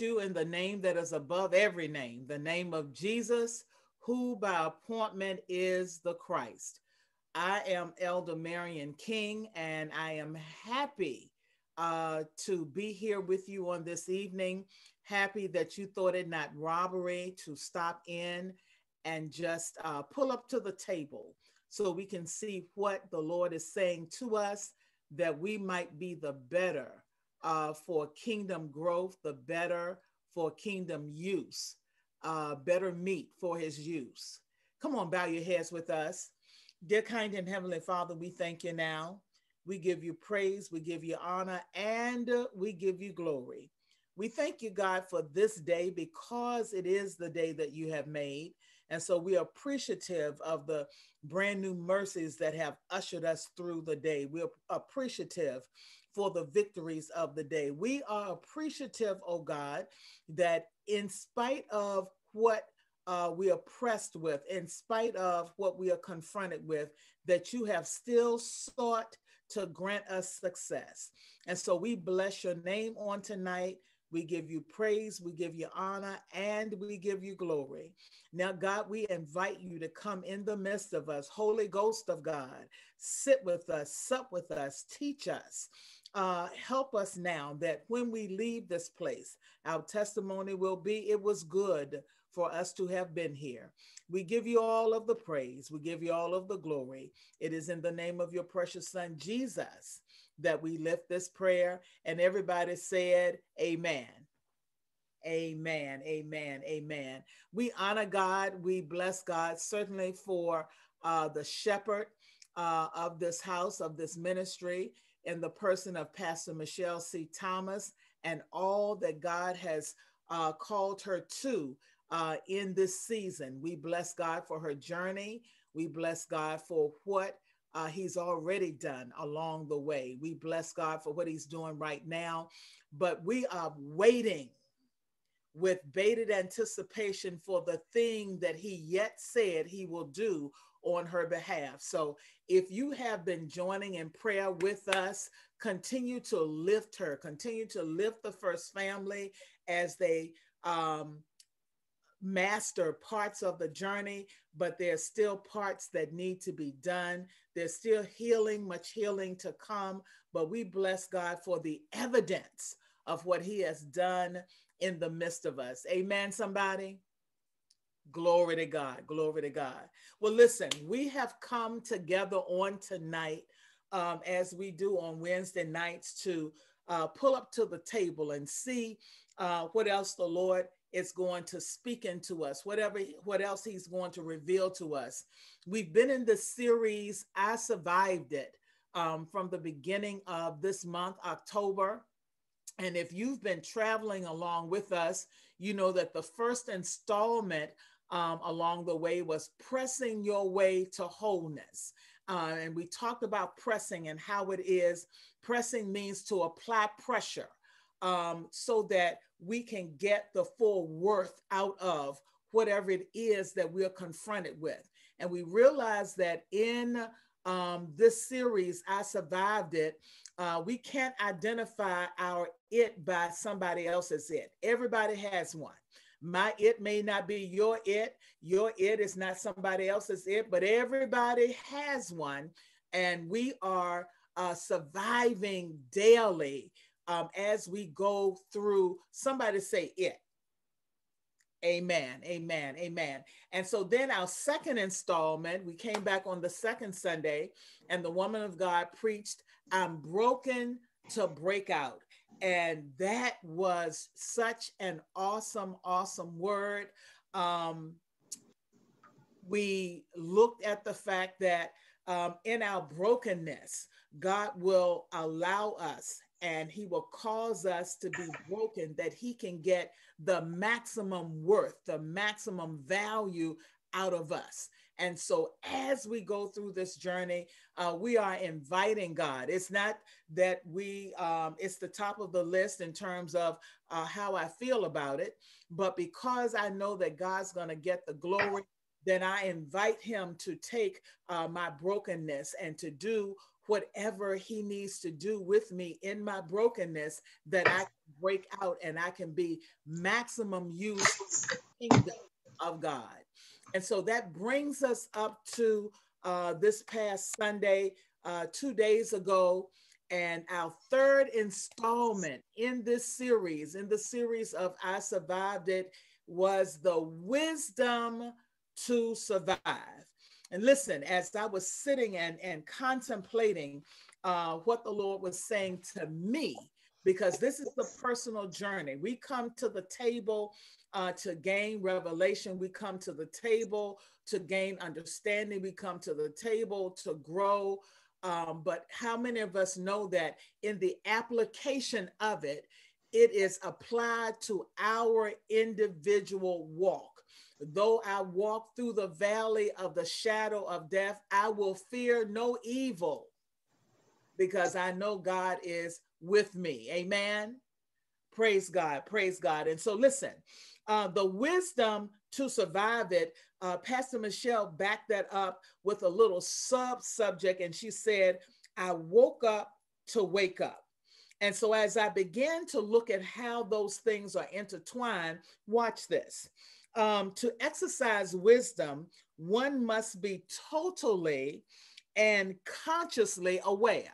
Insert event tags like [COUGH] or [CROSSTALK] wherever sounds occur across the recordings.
you in the name that is above every name, the name of Jesus, who by appointment is the Christ. I am Elder Marion King, and I am happy uh, to be here with you on this evening. Happy that you thought it not robbery to stop in and just uh, pull up to the table so we can see what the Lord is saying to us that we might be the better uh, for kingdom growth, the better for kingdom use, uh, better meat for his use. Come on, bow your heads with us. Dear kind and heavenly Father, we thank you now. We give you praise, we give you honor, and we give you glory. We thank you, God, for this day because it is the day that you have made. And so we are appreciative of the brand new mercies that have ushered us through the day. We're appreciative for the victories of the day. We are appreciative, oh God, that in spite of what uh, we are pressed with, in spite of what we are confronted with, that you have still sought to grant us success. And so we bless your name on tonight. We give you praise, we give you honor, and we give you glory. Now, God, we invite you to come in the midst of us, Holy Ghost of God. Sit with us, sup with us, teach us. Uh, help us now that when we leave this place, our testimony will be it was good for us to have been here. We give you all of the praise, we give you all of the glory. It is in the name of your precious Son, Jesus that we lift this prayer. And everybody said, Amen. Amen. Amen. Amen. We honor God. We bless God, certainly for uh, the shepherd uh, of this house, of this ministry, in the person of Pastor Michelle C. Thomas, and all that God has uh, called her to uh, in this season. We bless God for her journey. We bless God for what uh, he's already done along the way. We bless God for what he's doing right now, but we are waiting with bated anticipation for the thing that he yet said he will do on her behalf. So if you have been joining in prayer with us, continue to lift her, continue to lift the first family as they um, master parts of the journey, but there's still parts that need to be done. There's still healing, much healing to come, but we bless God for the evidence of what He has done in the midst of us. Amen, somebody? Glory to God. Glory to God. Well, listen, we have come together on tonight, um, as we do on Wednesday nights, to uh, pull up to the table and see uh, what else the Lord is going to speak into us, whatever, what else he's going to reveal to us. We've been in the series, I Survived It, um, from the beginning of this month, October. And if you've been traveling along with us, you know that the first installment um, along the way was pressing your way to wholeness. Uh, and we talked about pressing and how it is. Pressing means to apply pressure um, so that we can get the full worth out of whatever it is that we're confronted with. And we realize that in um, this series, I survived it. Uh, we can't identify our it by somebody else's it. Everybody has one. My it may not be your it. Your it is not somebody else's it, but everybody has one. And we are uh, surviving daily um, as we go through, somebody say it. Amen, amen, amen. And so then our second installment, we came back on the second Sunday, and the woman of God preached, I'm broken to break out. And that was such an awesome, awesome word. Um, we looked at the fact that um, in our brokenness, God will allow us and he will cause us to be broken that he can get the maximum worth, the maximum value out of us. And so, as we go through this journey, uh, we are inviting God. It's not that we, um, it's the top of the list in terms of uh, how I feel about it, but because I know that God's going to get the glory, then I invite Him to take uh, my brokenness and to do whatever he needs to do with me in my brokenness that I can break out and I can be maximum use of God. And so that brings us up to uh, this past Sunday, uh, two days ago, and our third installment in this series, in the series of I Survived It, was the wisdom to survive. And listen, as I was sitting and, and contemplating uh, what the Lord was saying to me, because this is the personal journey. We come to the table uh, to gain revelation. We come to the table to gain understanding. We come to the table to grow. Um, but how many of us know that in the application of it, it is applied to our individual walk? Though I walk through the valley of the shadow of death, I will fear no evil because I know God is with me. Amen. Praise God. Praise God. And so, listen, uh, the wisdom to survive it, uh, Pastor Michelle backed that up with a little sub subject, and she said, I woke up to wake up. And so, as I began to look at how those things are intertwined, watch this. Um, to exercise wisdom, one must be totally and consciously aware,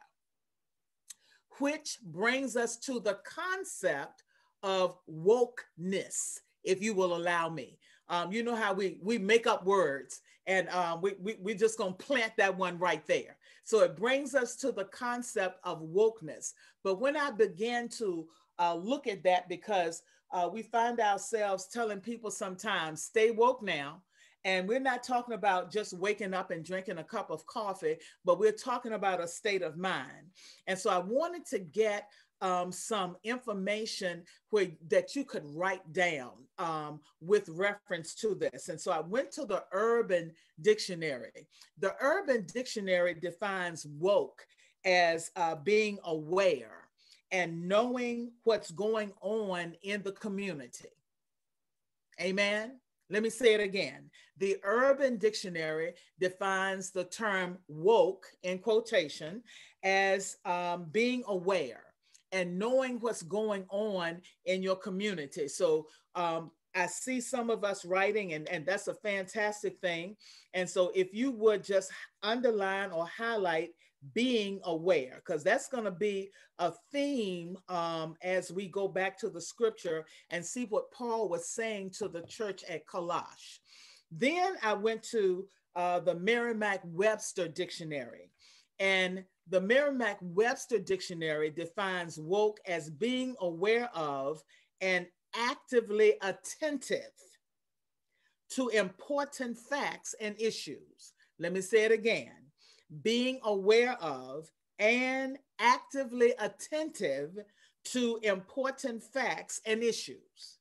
which brings us to the concept of wokeness, if you will allow me. Um, you know how we we make up words, and um, we, we we're just gonna plant that one right there. So it brings us to the concept of wokeness. But when I began to uh, look at that, because uh, we find ourselves telling people sometimes, stay woke now. And we're not talking about just waking up and drinking a cup of coffee, but we're talking about a state of mind. And so I wanted to get um, some information where, that you could write down um, with reference to this. And so I went to the Urban Dictionary. The Urban Dictionary defines woke as uh, being aware and knowing what's going on in the community. Amen. Let me say it again. The Urban Dictionary defines the term woke, in quotation, as um, being aware and knowing what's going on in your community. So um, I see some of us writing, and, and that's a fantastic thing. And so if you would just underline or highlight being aware, because that's going to be a theme um, as we go back to the scripture and see what Paul was saying to the church at Colosh. Then I went to uh, the Merriam Webster Dictionary, and the Merriam Webster Dictionary defines woke as being aware of and actively attentive to important facts and issues. Let me say it again being aware of and actively attentive to important facts and issues.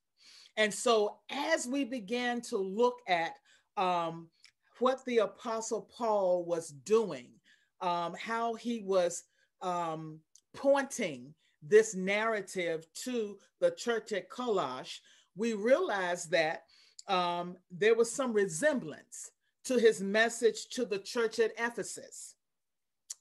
And so, as we began to look at um, what the Apostle Paul was doing, um, how he was um, pointing this narrative to the church at Colosh, we realized that um, there was some resemblance to his message to the church at Ephesus.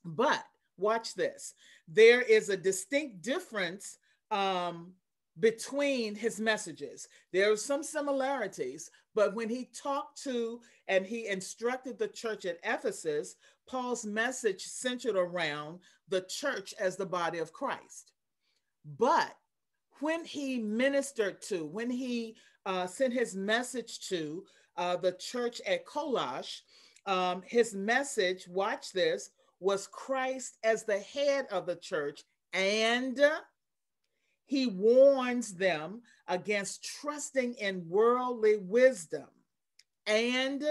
But watch this there is a distinct difference um, between his messages. There are some similarities, but when he talked to and he instructed the church at Ephesus, Paul's message centered around the church as the body of Christ. But when he ministered to, when he uh, sent his message to uh, the church at Colosh, um, his message, watch this, was Christ as the head of the church, and he warns them against trusting in worldly wisdom. And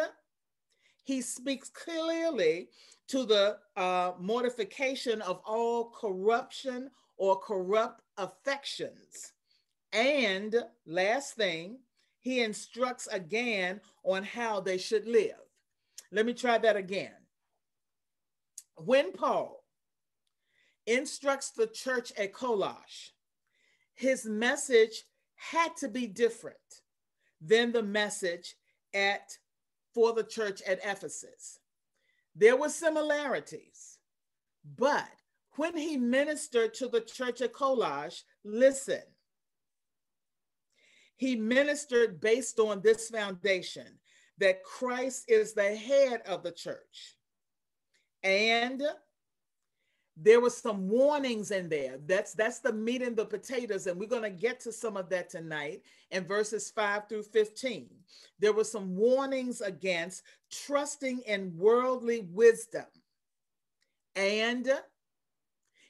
he speaks clearly to the uh, mortification of all corruption or corrupt affections. And last thing, he instructs again on how they should live. Let me try that again when Paul instructs the church at Colosh, his message had to be different than the message at for the church at Ephesus. There were similarities, But when he ministered to the church at Colosse, listen, he ministered based on this foundation that Christ is the head of the church. And there was some warnings in there. That's that's the meat and the potatoes, and we're going to get to some of that tonight in verses 5 through 15. There were some warnings against trusting in worldly wisdom. And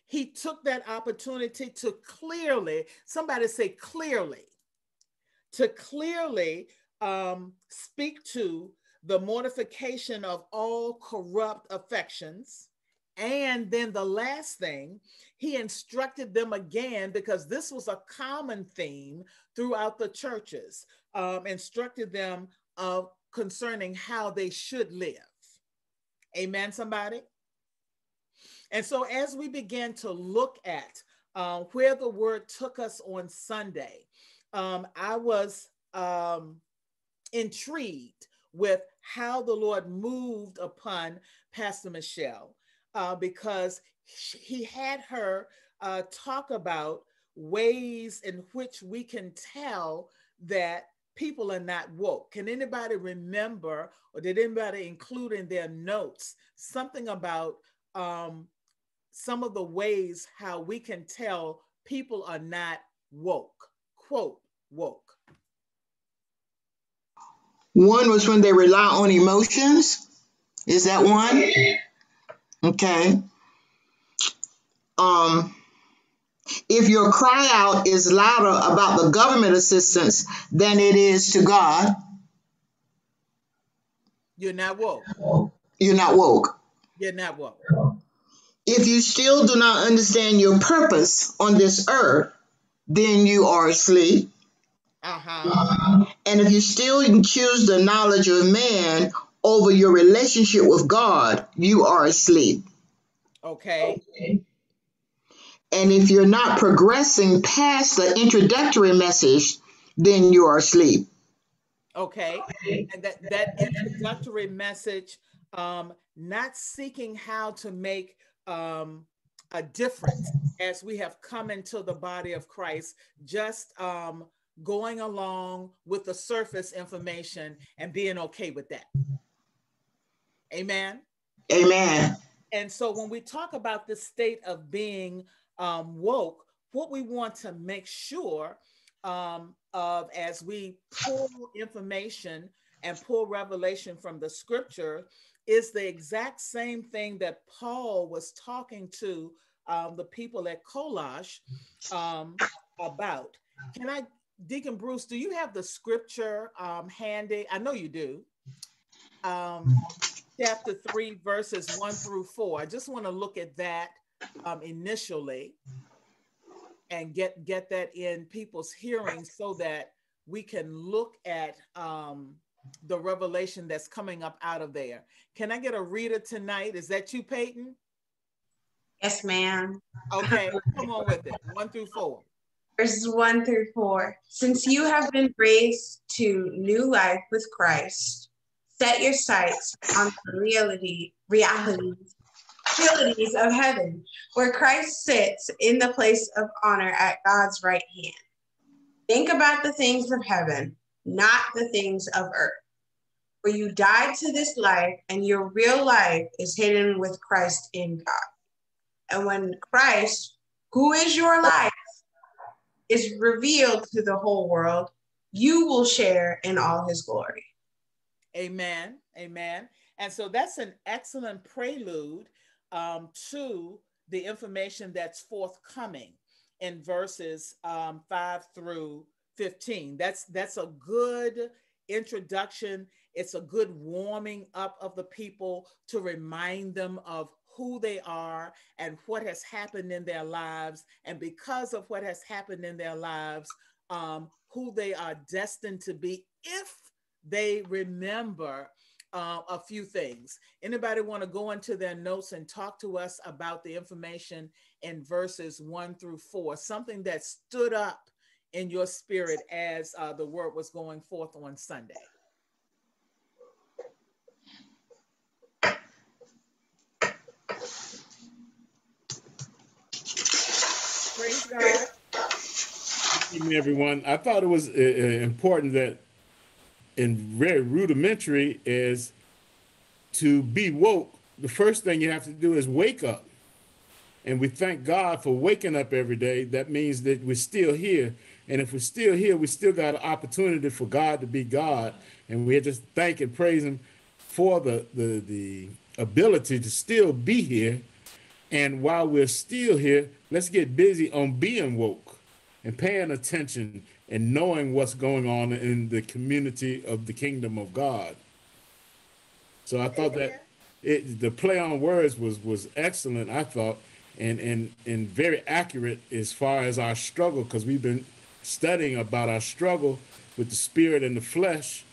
he took that opportunity to clearly, somebody say clearly, to clearly um, speak to the mortification of all corrupt affections. And then the last thing, he instructed them again because this was a common theme throughout the churches, um, instructed them of concerning how they should live. Amen, somebody? And so as we begin to look at uh, where the word took us on Sunday, um, I was um, intrigued with how the Lord moved upon Pastor Michelle uh, because he had her uh, talk about ways in which we can tell that people are not woke. Can anybody remember, or did anybody include in their notes something about um, some of the ways how we can tell people are not woke? Quote, woke. One was when they rely on emotions. Is that one? Okay. Um, if your cry out is louder about the government assistance than it is to God, you're not woke. You're not woke. You're not woke. If you still do not understand your purpose on this earth, then you are asleep. Uh-huh. And if you still choose the knowledge of man over your relationship with God, you are asleep. Okay. And if you're not progressing past the introductory message, then you are asleep. Okay. And that, that introductory message, um, not seeking how to make um, a difference as we have come into the body of Christ, just um, going along with the surface information and being okay with that. Amen. Amen. And so when we talk about the state of being um, woke, what we want to make sure um, of as we pull information and pull revelation from the scripture is the exact same thing that Paul was talking to um, the people at Colosse um, about. Can I Deacon Bruce, do you have the scripture um, handy? I know you do. Um, chapter 3, verses 1 through 4. I just want to look at that um, initially and get, get that in people's hearing so that we can look at um, the revelation that's coming up out of there. Can I get a reader tonight? Is that you, Peyton? Yes, ma'am. Okay, come on with it. One through four verses 1 through 4. Since you have been raised to new life with Christ, set your sights on the reality, realities, realities of heaven, where Christ sits in the place of honor at God's right hand. Think about the things of heaven, not the things of earth. For you died to this life, and your real life is hidden with Christ in God. And when Christ, who is your life, is revealed to the whole world, you will share in all his glory. Amen. Amen. And so that's an excellent prelude um, to the information that's forthcoming in verses um, 5 through 15. That's that's a good introduction. It's a good warming up of the people to remind them of who they are and what has happened in their lives. And because of what has happened in their lives, um, who they are destined to be if they remember uh, a few things. Anybody want to go into their notes and talk to us about the information in verses one through four, something that stood up in your spirit as uh, the word was going forth on Sunday? Praise God. Good evening, everyone. I thought it was uh, uh, important that, in very rudimentary, is to be woke. The first thing you have to do is wake up, and we thank God for waking up every day. That means that we're still here, and if we're still here, we still got an opportunity for God to be God, and we just thank and praise Him for the the the ability to still be here. And while we're still here, let's get busy on being woke and paying attention and knowing what's going on in the community of the kingdom of God. So I thought that it, the play on words was was excellent. I thought, and and and very accurate as far as our struggle, because we've been studying about our struggle with the spirit and the flesh,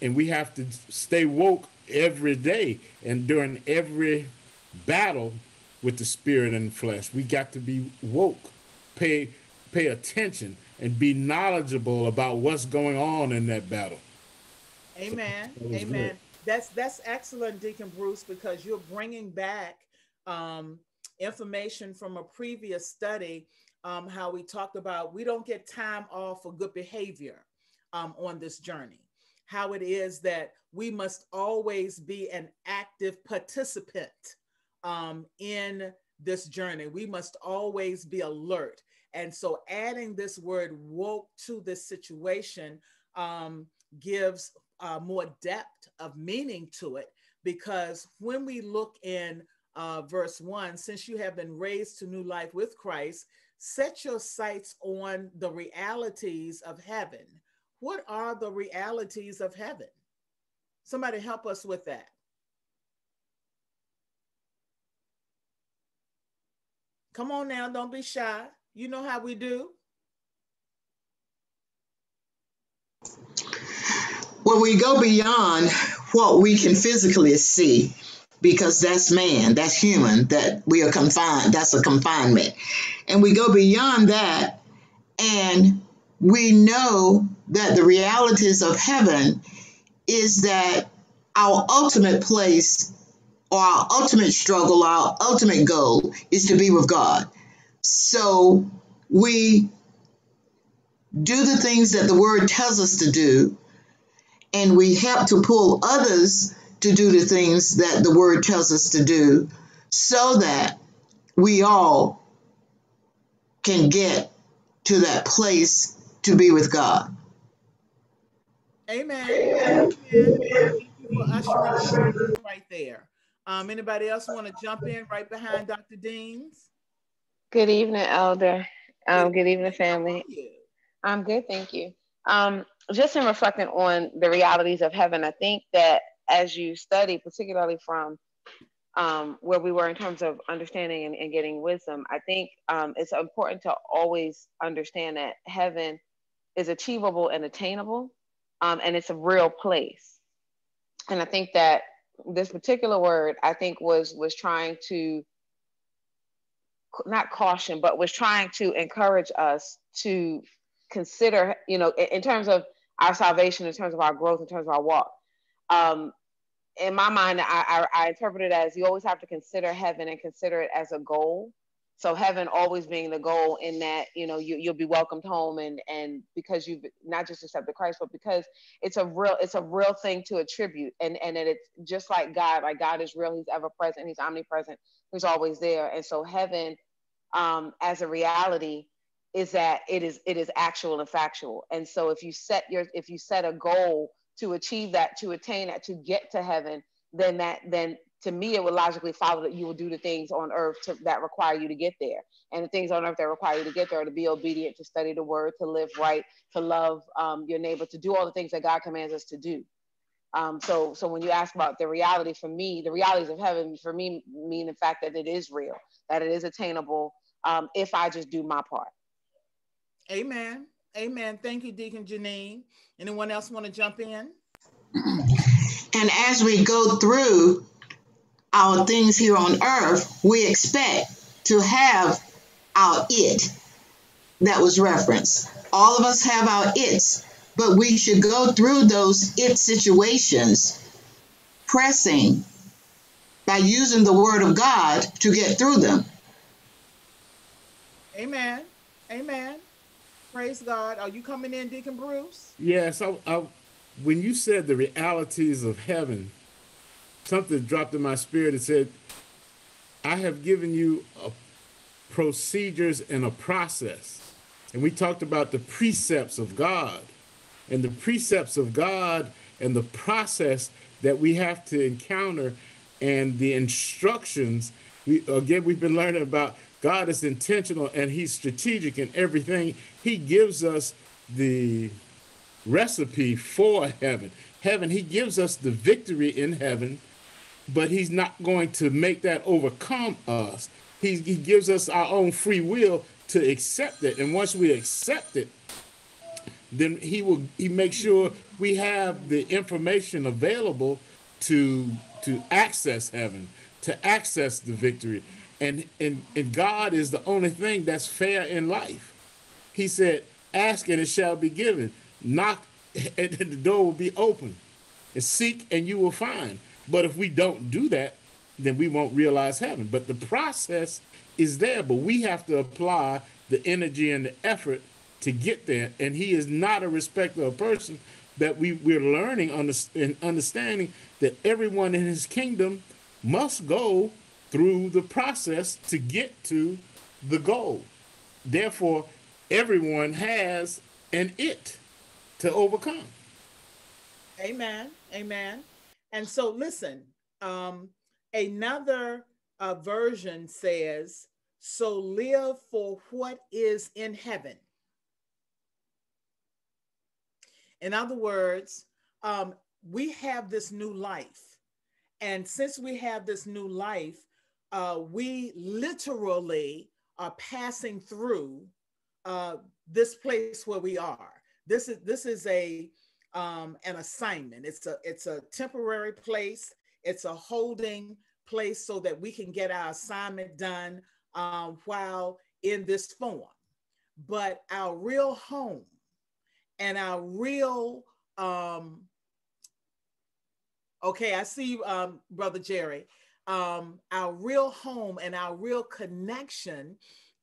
and we have to stay woke every day and during every battle with the spirit and flesh. We got to be woke, pay pay attention, and be knowledgeable about what's going on in that battle. Amen. So that Amen. Good. That's that's excellent, Deacon Bruce, because you're bringing back um, information from a previous study. Um, how we talked about we don't get time off for good behavior um, on this journey. How it is that we must always be an active participant um, in this journey. We must always be alert. And so adding this word woke to this situation um, gives uh, more depth of meaning to it because when we look in uh, verse one, since you have been raised to new life with Christ, set your sights on the realities of heaven. What are the realities of heaven? Somebody help us with that. Come on now, don't be shy. You know how we do. Well, we go beyond what we can physically see because that's man, that's human, that we are confined, that's a confinement. And we go beyond that and we know that the realities of heaven is that our ultimate place or our ultimate struggle, our ultimate goal is to be with God. So we do the things that the word tells us to do, and we help to pull others to do the things that the word tells us to do so that we all can get to that place to be with God. Amen. Amen. You right there. Um, anybody else want to jump in right behind Dr. Deans? Good evening, Elder. Um, good evening, family. I'm good, thank you. Um, just in reflecting on the realities of heaven, I think that as you study, particularly from um, where we were in terms of understanding and, and getting wisdom, I think um, it's important to always understand that heaven is achievable and attainable, um, and it's a real place. And I think that this particular word, I think, was was trying to not caution, but was trying to encourage us to consider, you know, in, in terms of our salvation, in terms of our growth, in terms of our walk. Um, in my mind, I, I, I interpret it as you always have to consider heaven and consider it as a goal. So heaven always being the goal in that, you know, you, you'll be welcomed home and, and because you've not just accepted Christ, but because it's a real, it's a real thing to attribute. And, and that it's just like God, like God is real. He's ever present. He's omnipresent. He's always there. And so heaven um, as a reality is that it is it is actual and factual. And so if you set your if you set a goal to achieve that to attain that to get to heaven then that then to me it would logically follow that you will do the things on earth to, that require you to get there. And the things on earth that require you to get there are to be obedient to study the word to live right to love um, your neighbor to do all the things that god commands us to do um, so so when you ask about the reality for me the realities of heaven for me mean the fact that it is real that it is attainable um, if i just do my part Amen. Amen. Thank you, Deacon Janine. Anyone else want to jump in? And as we go through our things here on earth, we expect to have our it that was referenced. All of us have our its, but we should go through those it situations pressing by using the word of God to get through them. Amen. Amen. Praise God. Are you coming in, Deacon Bruce? Yes. I, I, when you said the realities of heaven, something dropped in my spirit and said, I have given you a procedures and a process. And we talked about the precepts of God and the precepts of God and the process that we have to encounter and the instructions. We again we've been learning about God is intentional and he's strategic in everything. He gives us the recipe for heaven. Heaven, he gives us the victory in heaven, but he's not going to make that overcome us. He, he gives us our own free will to accept it. And once we accept it, then he will he makes sure we have the information available to to access heaven, to access the victory. And and and God is the only thing that's fair in life. He said, "Ask and it shall be given. Knock [LAUGHS] and the door will be open. And seek and you will find." But if we don't do that, then we won't realize heaven. But the process is there, but we have to apply the energy and the effort to get there. And he is not a respecter of person that we, we're learning and understanding that everyone in his kingdom must go through the process to get to the goal. Therefore, everyone has an it to overcome. Amen. Amen. And so, listen, um, another uh, version says, So live for what is in heaven. In other words, um, we have this new life. And since we have this new life, uh, we literally are passing through uh, this place where we are. This is this is a um, an assignment. It's a it's a temporary place. It's a holding place so that we can get our assignment done um, while in this form. But our real home and our real um, okay, I see um, brother Jerry. Um, our real home and our real connection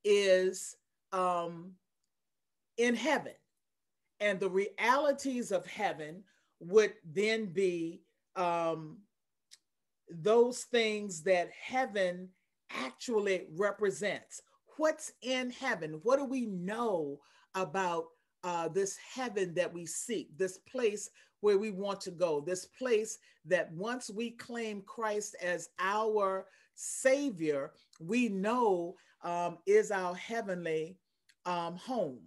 is um, in heaven and the realities of heaven would then be um, those things that heaven actually represents. What's in heaven? What do we know about uh, this heaven that we seek, this place where we want to go, this place that once we claim Christ as our Savior, we know um, is our heavenly um, home.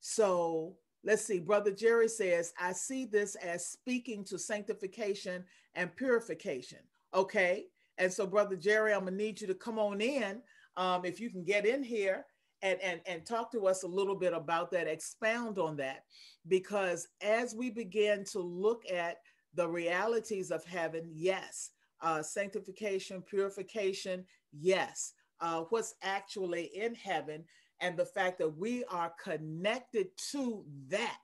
So Let's see, Brother Jerry says, I see this as speaking to sanctification and purification. Okay. And so, Brother Jerry, I'm going to need you to come on in. Um, if you can get in here and, and, and talk to us a little bit about that, expound on that. Because as we begin to look at the realities of heaven, yes, uh, sanctification, purification, yes, uh, what's actually in heaven and the fact that we are connected to that.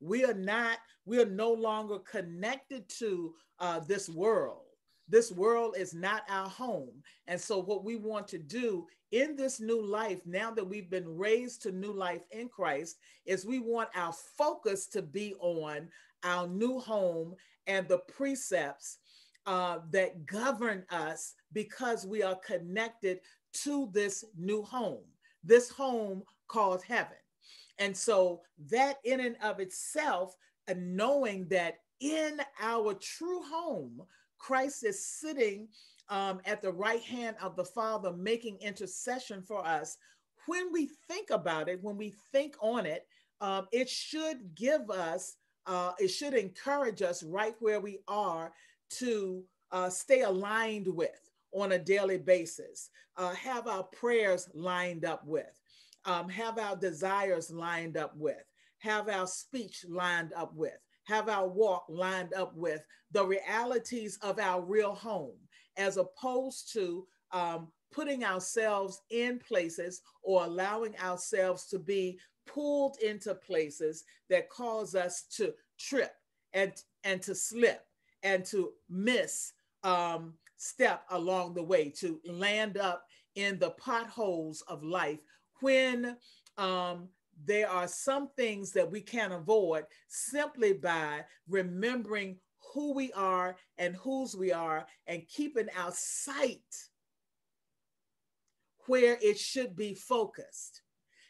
We are not, we are no longer connected to uh, this world. This world is not our home. And so, what we want to do in this new life, now that we've been raised to new life in Christ, is we want our focus to be on our new home and the precepts uh, that govern us because we are connected to this new home this home called heaven. And so that in and of itself, and knowing that in our true home, Christ is sitting um, at the right hand of the Father, making intercession for us. When we think about it, when we think on it, um, it should give us, uh, it should encourage us right where we are to uh, stay aligned with on a daily basis, uh, have our prayers lined up with, um, have our desires lined up with, have our speech lined up with, have our walk lined up with the realities of our real home, as opposed to um, putting ourselves in places or allowing ourselves to be pulled into places that cause us to trip and, and to slip and to miss um, step along the way to land up in the potholes of life when um, there are some things that we can't avoid simply by remembering who we are and whose we are and keeping our sight where it should be focused.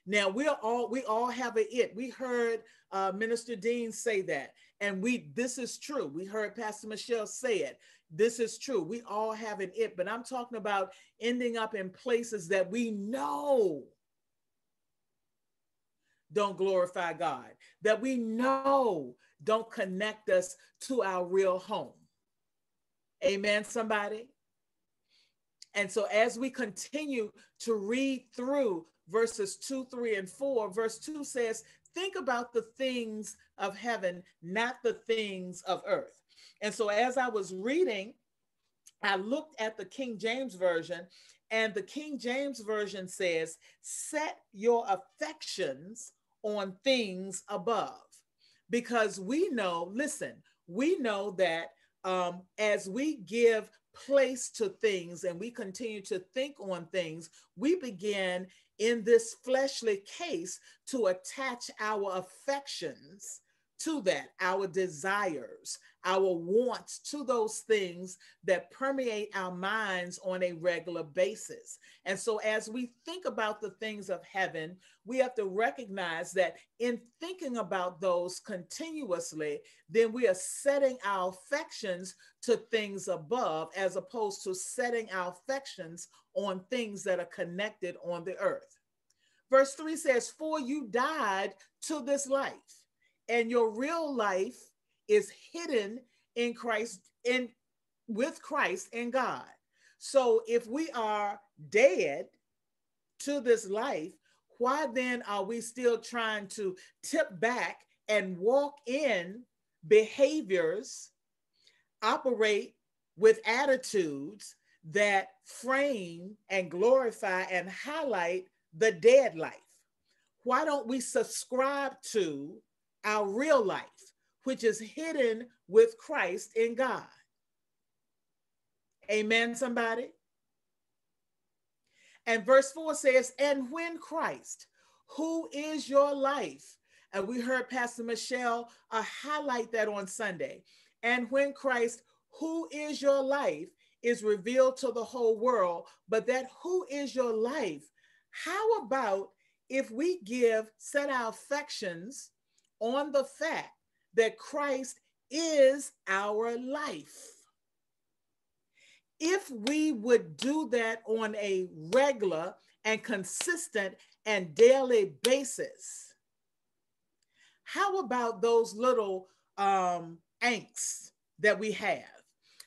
Now we're all we all have a it. We heard uh, Minister Dean say that, and we this is true. We heard Pastor Michelle say it. This is true. We all have an it, but I'm talking about ending up in places that we know don't glorify God, that we know don't connect us to our real home. Amen, somebody? And so, as we continue to read through verses two, three, and four, verse two says, Think about the things of heaven, not the things of earth. And so, as I was reading, I looked at the King James Version, and the King James Version says, Set your affections on things above. Because we know, listen, we know that um, as we give place to things and we continue to think on things, we begin in this fleshly case to attach our affections to that, our desires, our wants to those things that permeate our minds on a regular basis. And so, as we think about the things of heaven, we have to recognize that in thinking about those continuously, then we are setting our affections to things above as opposed to setting our affections on things that are connected on the earth. Verse 3 says, For you died to this life, and your real life is hidden in Christ in with Christ and God. So if we are dead to this life, why then are we still trying to tip back and walk in behaviors, operate with attitudes that frame and glorify and highlight the dead life? Why don't we subscribe to our real life? which is hidden with Christ in God. Amen, somebody? And verse 4 says, And when Christ, who is your life, and we heard Pastor Michelle uh, highlight that on Sunday. And when Christ, who is your life, is revealed to the whole world, but that who is your life, how about if we give, set our affections on the fact that Christ is our life. If we would do that on a regular and consistent and daily basis, how about those little um, angst that we have?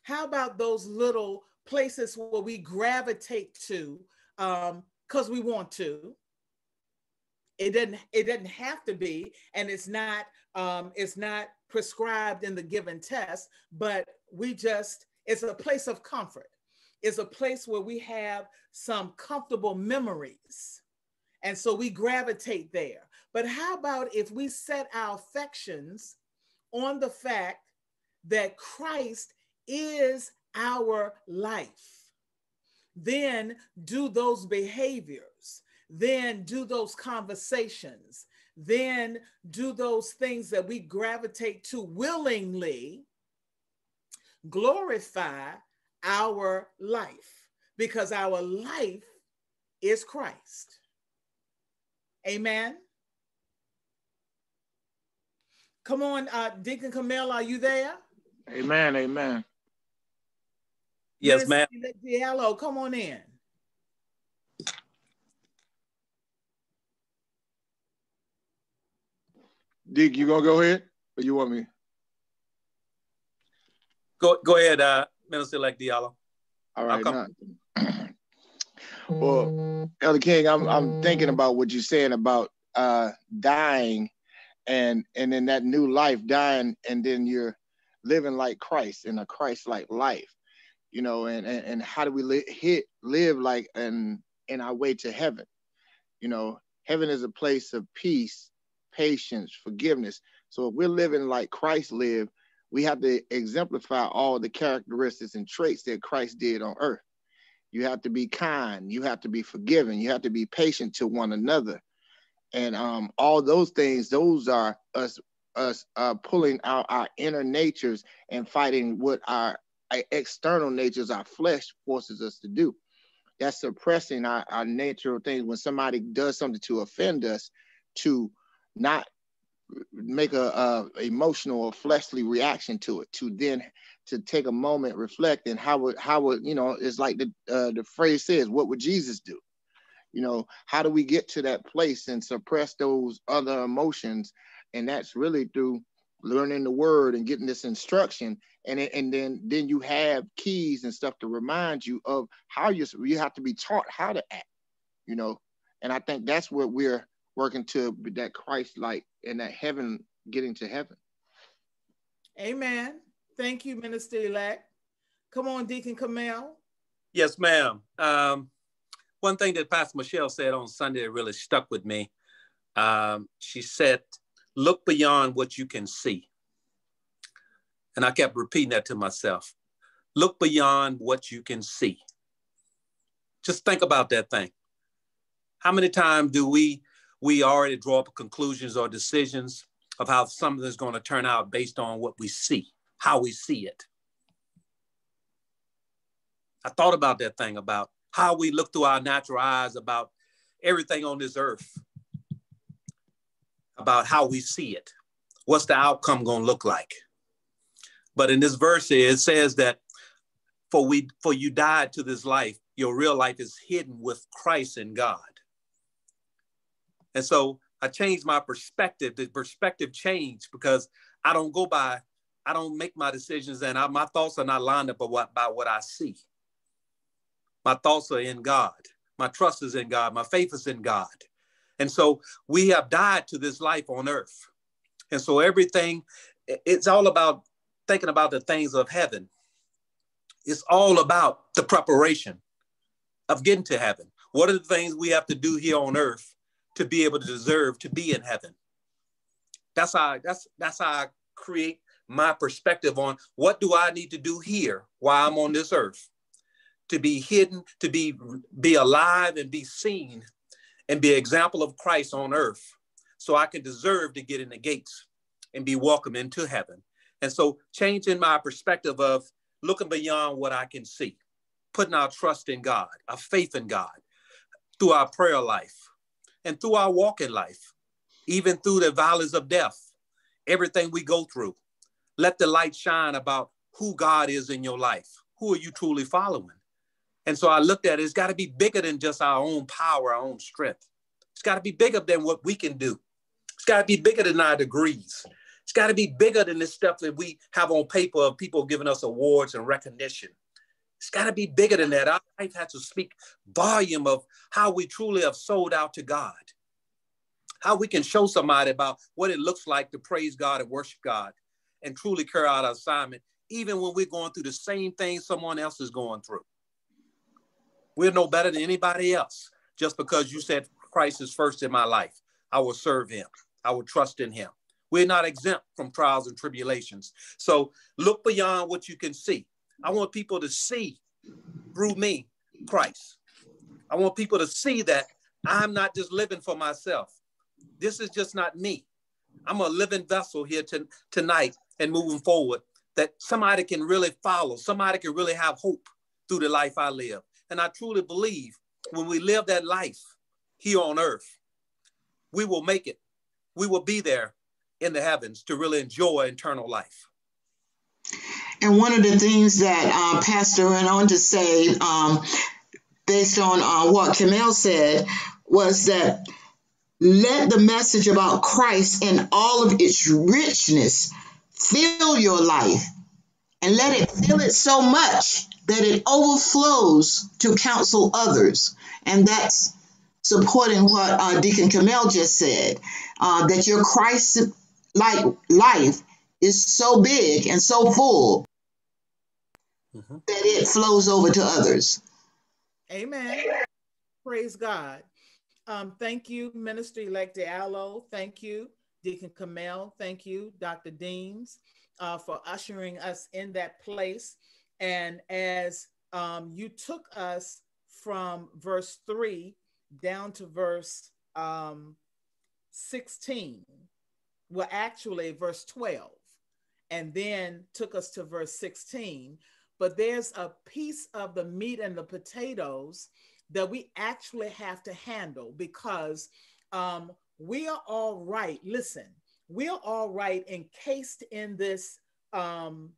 How about those little places where we gravitate to because um, we want to? It doesn't. It doesn't have to be, and it's not um, it's not prescribed in the given test, but we just, it's a place of comfort. It's a place where we have some comfortable memories. And so we gravitate there. But how about if we set our affections on the fact that Christ is our life? Then do those behaviors, then do those conversations, then do those things that we gravitate to willingly glorify our life because our life is Christ. Amen. Come on, uh, Deacon Camille, are you there? Amen. Amen. Yes, ma'am. Hello, come on in. Dick, you gonna go ahead, or you want me? Go go ahead, uh, Minister Elect Diallo. All right. [CLEARS THROAT] well, Elder King, I'm I'm thinking about what you're saying about uh, dying, and and then that new life, dying, and then you're living like Christ in a Christ-like life, you know, and and, and how do we li- hit live like and in our way to heaven? You know, heaven is a place of peace patience, forgiveness. So if we're living like Christ lived, we have to exemplify all the characteristics and traits that Christ did on earth. You have to be kind, you have to be forgiving, you have to be patient to one another. and um, all those things. Those are us us uh, pulling out our inner natures and fighting what our, external natures, our flesh, forces us to do. That's suppressing our, our natural things. When somebody does something to offend us, to not make a, a, emotional or fleshly reaction to it to then to take a moment reflect and how would how would you know it's like the uh, the phrase says what would jesus do? You know how do we get to that place and suppress those other emotions? And that's really through learning the word and getting this instruction. And and then then you have keys and stuff to remind you of how you you have to be taught how to act you know? And i think that's what we're working to that Christ like and that heaven getting to heaven. Amen. Thank you, Minister elect. Come on, Deacon Kamel. Yes, ma'am. Um, one thing that Pastor Michelle said on Sunday that really stuck with me. Um, she said, look beyond what you can see. And I kept repeating that to myself. Look beyond what you can see. Just think about that thing. How many times do we we already draw up conclusions or decisions of how something is going to turn out based on what we see, how we see it. I thought about that thing about how we look through our natural eyes about everything on this earth, about how we see it. What's the outcome going to look like? But in this verse, it says that for we for you died to this life, your real life is hidden with Christ in God. And so I changed my perspective. The perspective changed because I don't go by, I don't make my decisions and I, my thoughts are not lined up by what, by what I see. My thoughts are in God. My trust is in God. My faith is in God. And so we have died to this life on earth. And so everything, it's all about thinking about the things of heaven. It's all about the preparation of getting to heaven. What are the things we have to do here on earth to be able to deserve to be in heaven. That's how that's that's how I create my perspective on what do I need to do here while I'm on this earth to be hidden, to be be alive and be seen and be an example of Christ on earth so I can deserve to get in the gates and be welcome into heaven. And so changing my perspective of looking beyond what I can see, putting our trust in God, our faith in God through our prayer life, and through our walk in life, even through the valleys of death, everything we go through. Let the light shine about who God is in your life. Who are you truly following? And so I looked at it, it's got to be bigger than just our own power, our own strength. It's got to be bigger than what we can do. It's got to be bigger than our degrees. It's got to be bigger than the stuff that we have on paper of people giving us awards and recognition. It's got to be bigger than that. Our life has to speak volume of how we truly have sold out to God. How we can show somebody about what it looks like to praise God and worship God and truly carry out our assignment, even when we're going through the same thing someone else is going through. We're no better than anybody else just because you said Christ is first in my life. I will serve him. I will trust in him. We're not exempt from trials and tribulations. So look beyond what you can see. I want people to see through me Christ. I want people to see that I'm not just living for myself. This is just not me. I'm a living vessel here to, tonight and moving forward that somebody can really follow, somebody can really have hope through the life I live. And I truly believe when we live that life here on earth, we will make it. We will be there in the heavens to really enjoy eternal life. And one of the things that uh, Pastor went on to say, um, based on uh, what Kamel said, was that let the message about Christ in all of its richness fill your life and let it fill it so much that it overflows to counsel others. And that's supporting what uh, Deacon Kamel just said, uh, that your Christ like life is so big and so full mm-hmm. that it flows over to others. Amen. Praise God. Um, thank you, Minister Elect Diallo. Thank you, Deacon Kamel. Thank you, Dr. Deems, uh, for ushering us in that place. And as um, you took us from verse three down to verse um, 16. Well, actually, verse 12, and then took us to verse 16. But there's a piece of the meat and the potatoes that we actually have to handle because um, we are all right. Listen, we are all right encased in this um,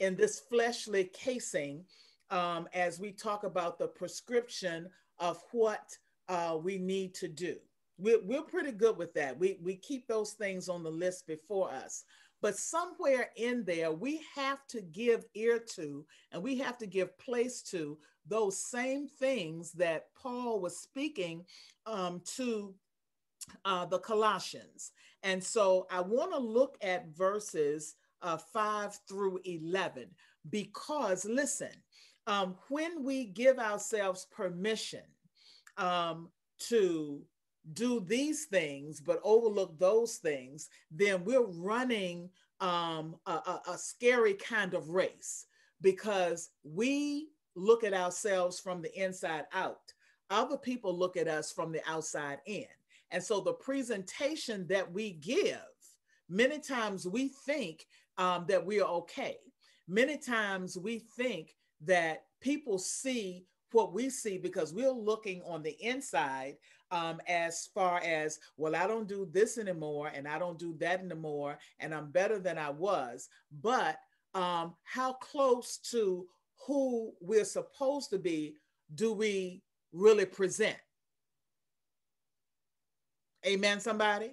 in this fleshly casing um, as we talk about the prescription of what uh, we need to do. We're, we're pretty good with that. We, we keep those things on the list before us. But somewhere in there, we have to give ear to and we have to give place to those same things that Paul was speaking um, to uh, the Colossians. And so I want to look at verses uh, 5 through 11 because, listen, um, when we give ourselves permission um, to do these things but overlook those things, then we're running um, a, a, a scary kind of race because we look at ourselves from the inside out. Other people look at us from the outside in. And so the presentation that we give, many times we think um, that we are okay. Many times we think that people see what we see because we're looking on the inside um, as far as, well, I don't do this anymore and I don't do that anymore and I'm better than I was. But um, how close to who we're supposed to be do we really present? Amen, somebody?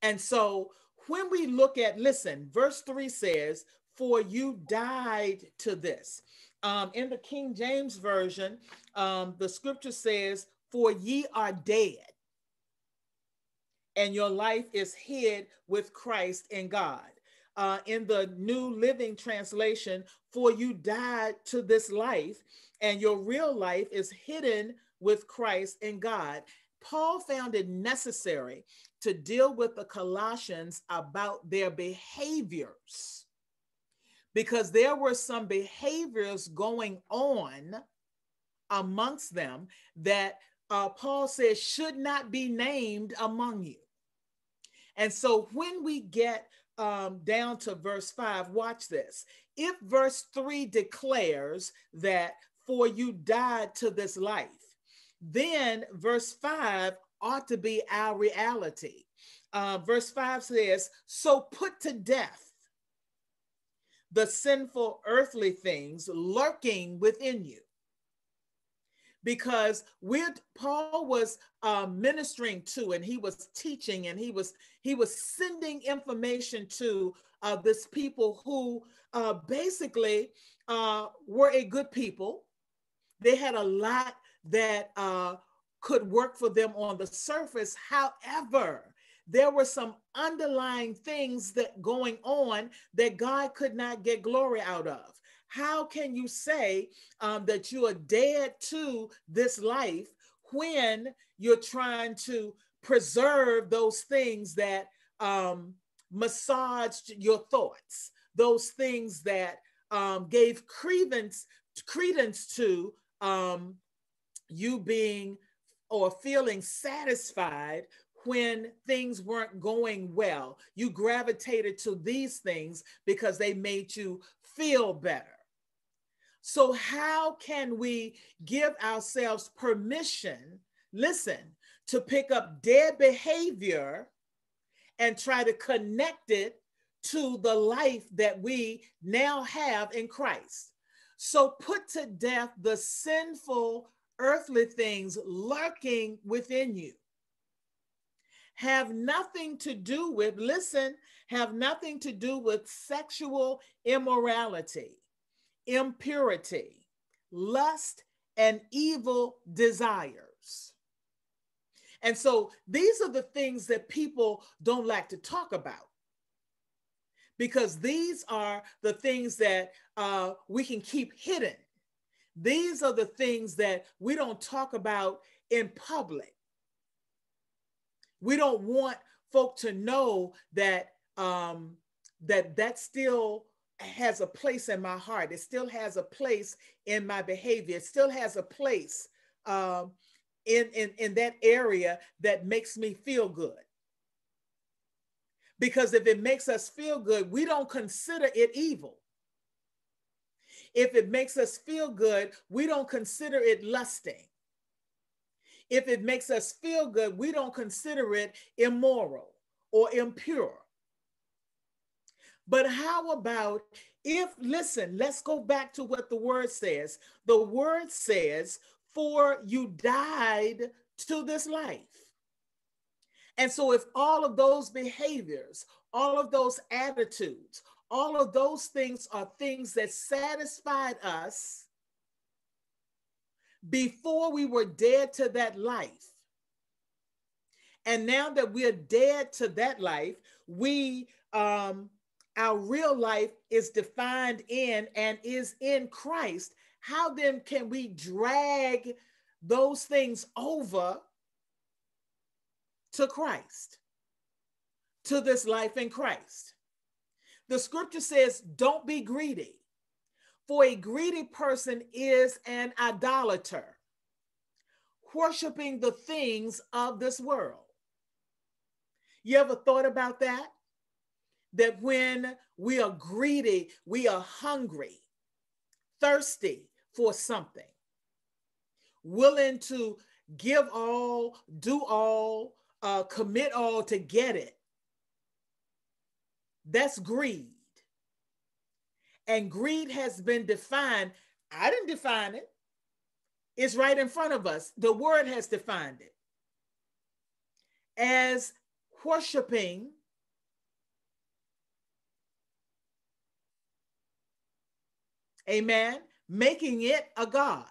And so when we look at, listen, verse 3 says, For you died to this. Um, in the King James Version, um, the scripture says, For ye are dead, and your life is hid with Christ in God. Uh, in the New Living Translation, for you died to this life, and your real life is hidden with Christ in God. Paul found it necessary to deal with the Colossians about their behaviors because there were some behaviors going on amongst them that uh, Paul says should not be named among you. And so when we get um, down to verse five, watch this. If verse three declares that for you died to this life, then verse 5 ought to be our reality. Uh, verse 5 says, So put to death the sinful earthly things lurking within you. Because Paul was uh, ministering to, and he was teaching, and he was he was sending information to uh, this people who uh, basically uh, were a good people. They had a lot that uh, could work for them on the surface. However, there were some underlying things that going on that God could not get glory out of. How can you say um, that you are dead to this life when you're trying to preserve those things that um, massaged your thoughts, those things that um, gave credence credence to um, you being or feeling satisfied when things weren't going well. You gravitated to these things because they made you feel better. So, how can we give ourselves permission, listen, to pick up dead behavior and try to connect it to the life that we now have in Christ? So, put to death the sinful earthly things lurking within you have nothing to do with, listen, have nothing to do with sexual immorality, impurity, lust, and evil desires. And so these are the things that people don't like to talk about because these are the things that uh, we can keep hidden these are the things that we don't talk about in public. We don't want folk to know that um, that that still has a place in my heart. It still has a place in my behavior. It still has a place um, in, in in that area that makes me feel good. Because if it makes us feel good, we don't consider it evil. If it makes us feel good, we don't consider it lusting. If it makes us feel good, we don't consider it immoral or impure. But how about if, listen, let's go back to what the word says. The word says, For you died to this life. And so, if all of those behaviors, all of those attitudes, all of those things are things that satisfied us before we were dead to that life. And now that we're dead to that life, we um our real life is defined in and is in Christ. How then can we drag those things over to Christ, to this life in Christ? The scripture says, Don't be greedy, for a greedy person is an idolater, worshiping the things of this world. You ever thought about that? That when we are greedy, we are hungry, thirsty for something, willing to give all, do all, uh, commit all to get it. That's greed. And greed has been defined. I didn't define it. It's right in front of us. The word has defined it as worshiping Amen. Making it a God.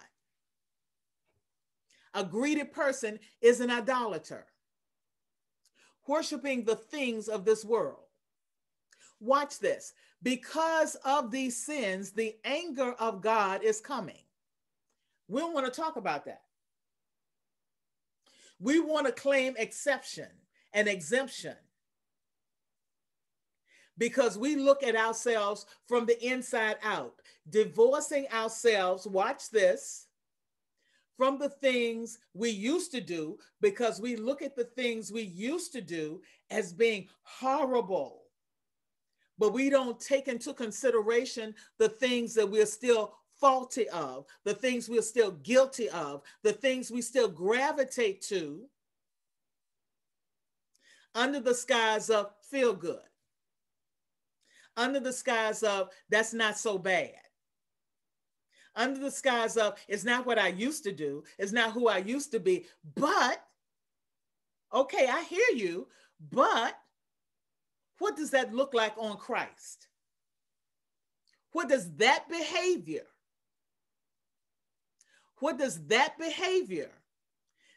A greedy person is an idolater, worshiping the things of this world. Watch this. Because of these sins, the anger of God is coming. We don't want to talk about that. We want to claim exception and exemption because we look at ourselves from the inside out, divorcing ourselves, watch this, from the things we used to do because we look at the things we used to do as being horrible. But we don't take into consideration the things that we're still faulty of, the things we're still guilty of, the things we still gravitate to under the skies of feel good under the skies of that's not so bad. Under the skies of it's not what I used to do, it's not who I used to be, but okay, I hear you, but what does that look like on Christ? What does that behavior, what does that behavior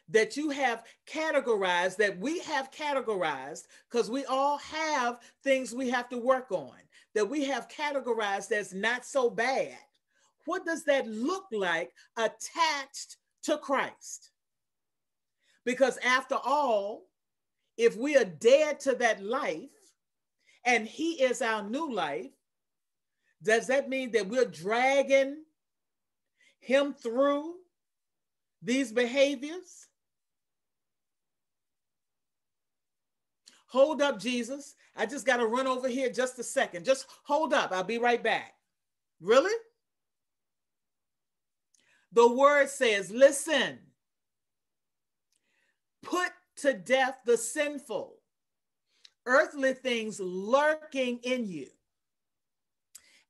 that you have categorized, that we have categorized, because we all have things we have to work on, that we have categorized as not so bad. What does that look like attached to Christ? Because after all, if we are dead to that life and He is our new life, does that mean that we're dragging Him through these behaviors? Hold up, Jesus. I just got to run over here just a second. Just hold up. I'll be right back. Really? The word says, listen, put to death the sinful, earthly things lurking in you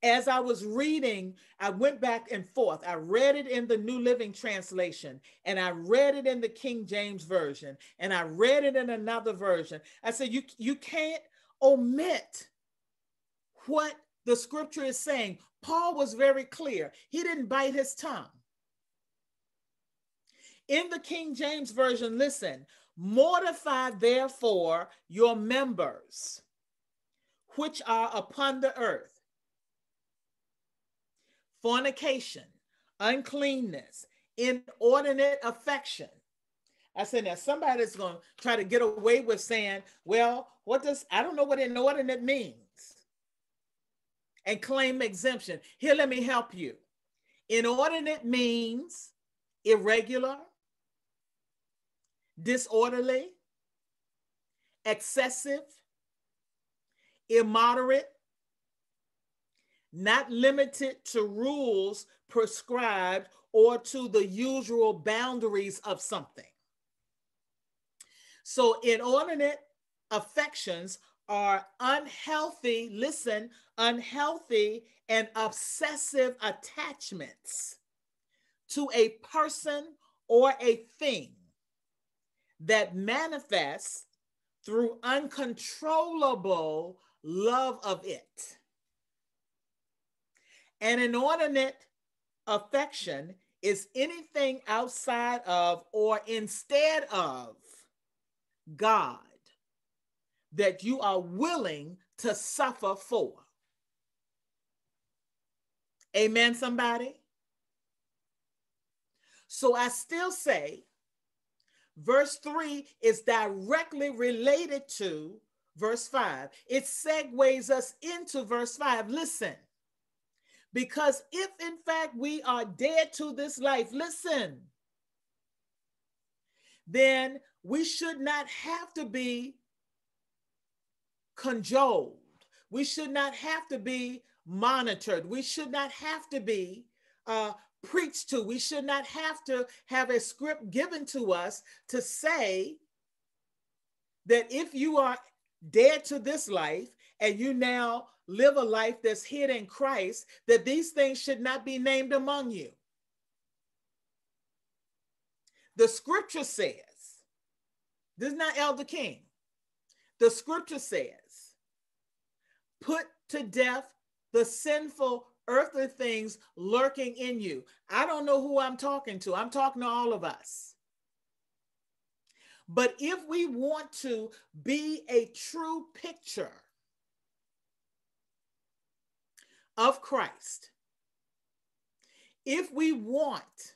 as I was reading, I went back and forth. I read it in the New Living Translation, and I read it in the King James Version, and I read it in another version. I said, You, you can't omit what the scripture is saying. Paul was very clear, he didn't bite his tongue. In the King James Version, listen, mortify therefore your members which are upon the earth fornication, uncleanness, inordinate affection. I said, now somebody's going to try to get away with saying, well, what does, I don't know what inordinate means, and claim exemption. Here, let me help you. Inordinate means irregular, disorderly, excessive, immoderate, not limited to rules prescribed or to the usual boundaries of something. So, inordinate affections are unhealthy, listen, unhealthy and obsessive attachments to a person or a thing that manifests through uncontrollable love of it. An inordinate affection is anything outside of or instead of God that you are willing to suffer for. Amen, somebody? So I still say verse 3 is directly related to verse 5. It segues us into verse 5. Listen, because if in fact we are dead to this life, listen, then we should not have to be cajoled. We should not have to be monitored. We should not have to be uh, preached to. We should not have to have a script given to us to say that if you are dead to this life and you now live a life that's hid in Christ, that these things should not be named among you. The scripture says, this is not Elder King. The scripture says, put to death the sinful earthly things lurking in you. I don't know who I'm talking to. I'm talking to all of us. But if we want to be a true picture of Christ, if we want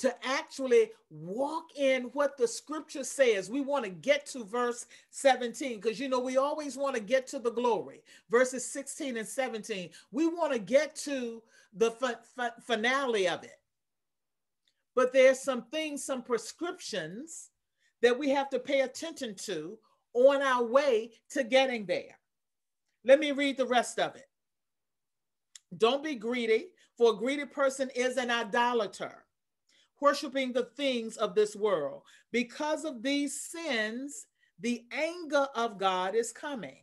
to actually walk in what the scripture says. We want to get to verse 17 because you know we always want to get to the glory. Verses 16 and 17. We want to get to the finale of it. But there's some things, some prescriptions that we have to pay attention to on our way to getting there. Let me read the rest of it. Don't be greedy, for a greedy person is an idolater worshiping the things of this world. Because of these sins, the anger of God is coming.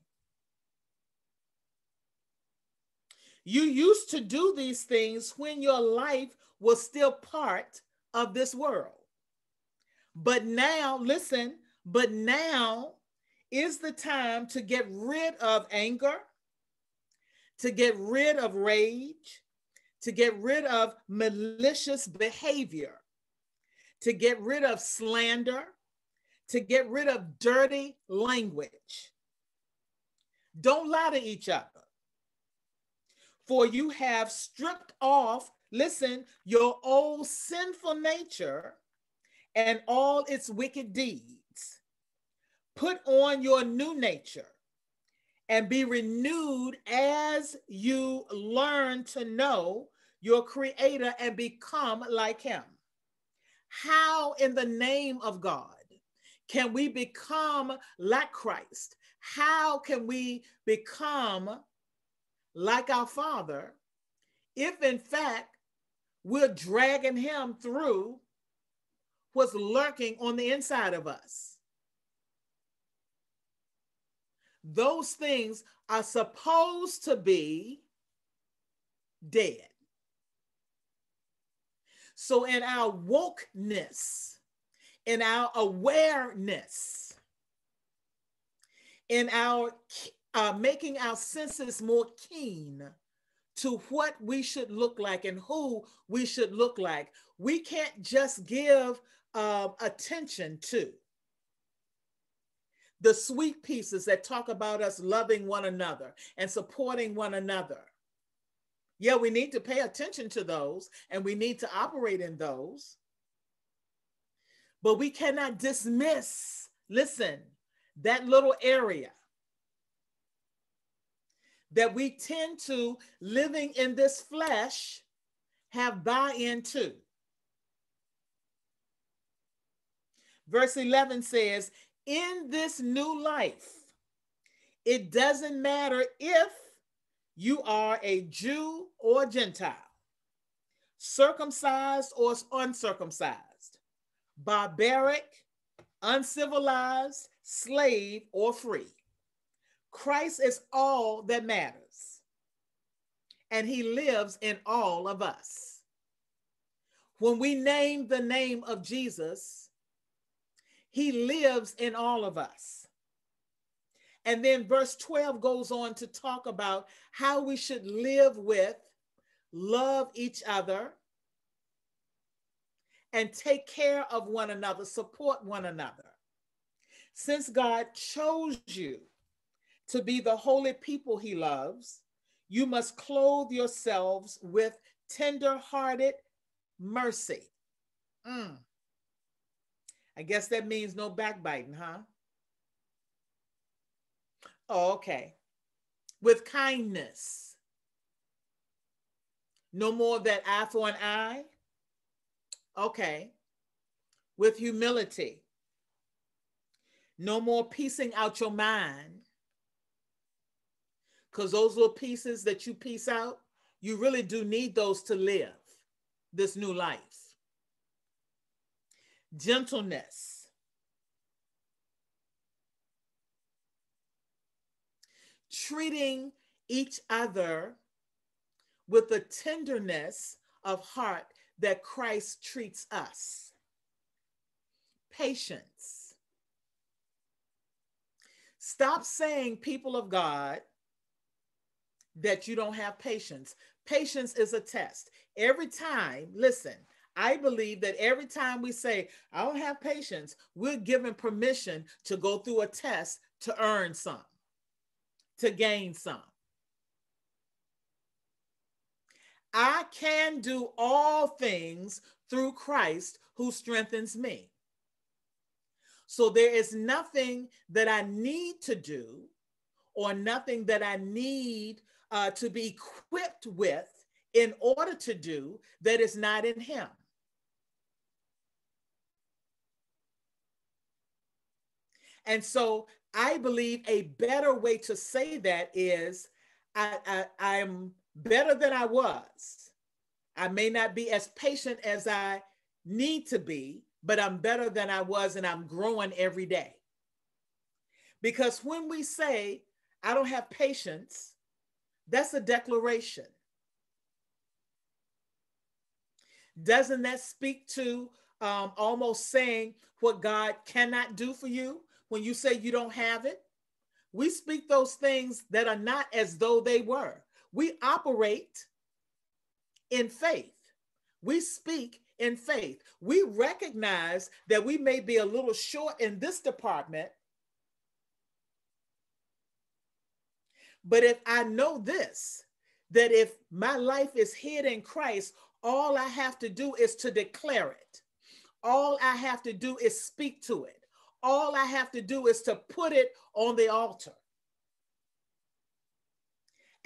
You used to do these things when your life was still part of this world. But now, listen, but now is the time to get rid of anger, to get rid of rage, to get rid of malicious behavior, to get rid of slander, to get rid of dirty language. Don't lie to each other. For you have stripped off, listen, your old sinful nature and all its wicked deeds. Put on your new nature and be renewed as you learn to know your creator and become like him. How, in the name of God, can we become like Christ? How can we become like our Father if, in fact, we're dragging Him through what's lurking on the inside of us? Those things are supposed to be dead. So, in our wokeness, in our awareness, in our uh, making our senses more keen to what we should look like and who we should look like, we can't just give uh, attention to the sweet pieces that talk about us loving one another and supporting one another yeah, we need to pay attention to those and we need to operate in those. But we cannot dismiss, listen, that little area that we tend to, living in this flesh, have buy in to. Verse 11 says, In this new life, It doesn't matter if you are a Jew or Gentile, circumcised or uncircumcised, barbaric, uncivilized, slave, or free. Christ is all that matters, and he lives in all of us. When we name the name of Jesus, he lives in all of us. And then verse 12 goes on to talk about how we should live with, love each other, and take care of one another, support one another. Since God chose you to be the holy people he loves, you must clothe yourselves with tender hearted mercy. Mm. I guess that means no backbiting, huh? Oh, okay. With kindness. No more of that eye for an eye. Okay. With humility. No more piecing out your mind because those little pieces that you piece out, you really do need those to live this new life. Gentleness. Treating each other with the tenderness of heart that Christ treats us. Patience. Stop saying, people of God, that you don't have patience. Patience is a test. Every time, listen, I believe that every time we say, I don't have patience, we're given permission to go through a test to earn some, to gain some. I can do all things through Christ who strengthens me. So there is nothing that I need to do or nothing that I need uh, to be equipped with in order to do that is not in him. And so I believe a better way to say that is I, I, am better than I was. I may not be as patient as I need to be, but I'm better than I was and I'm growing every day. Because when we say, I don't have patience, that's a declaration. Doesn't that speak to um, almost saying what God cannot do for you when you say you don't have it? We speak those things that are not as though they were. We operate in faith. We speak in faith. We recognize that we may be a little short in this department, But if I know this, that if my life is hid in Christ, all I have to do is to declare it. All I have to do is speak to it. All I have to do is to put it on the altar.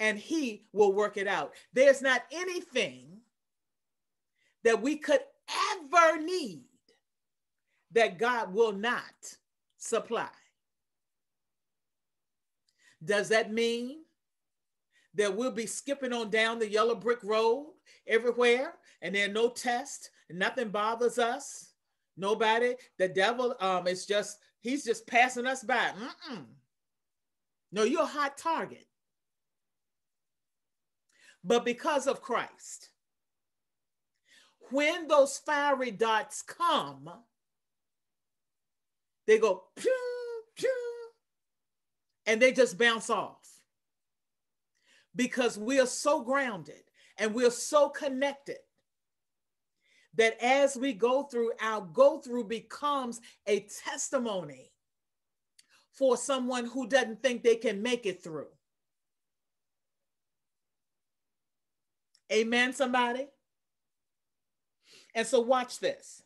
And he will work it out. There's not anything that we could ever need that God will not supply. Does that mean that we'll be skipping on down the yellow brick road everywhere and there are no tests, nothing bothers us? Nobody, the devil um is just he's just passing us by. Mm-mm. No, you're a hot target. But because of Christ, when those fiery dots come, they go pew, pew, and they just bounce off because we are so grounded and we're so connected that as we go through, our go through becomes a testimony for someone who doesn't think they can make it through. Amen, somebody? And so, watch this.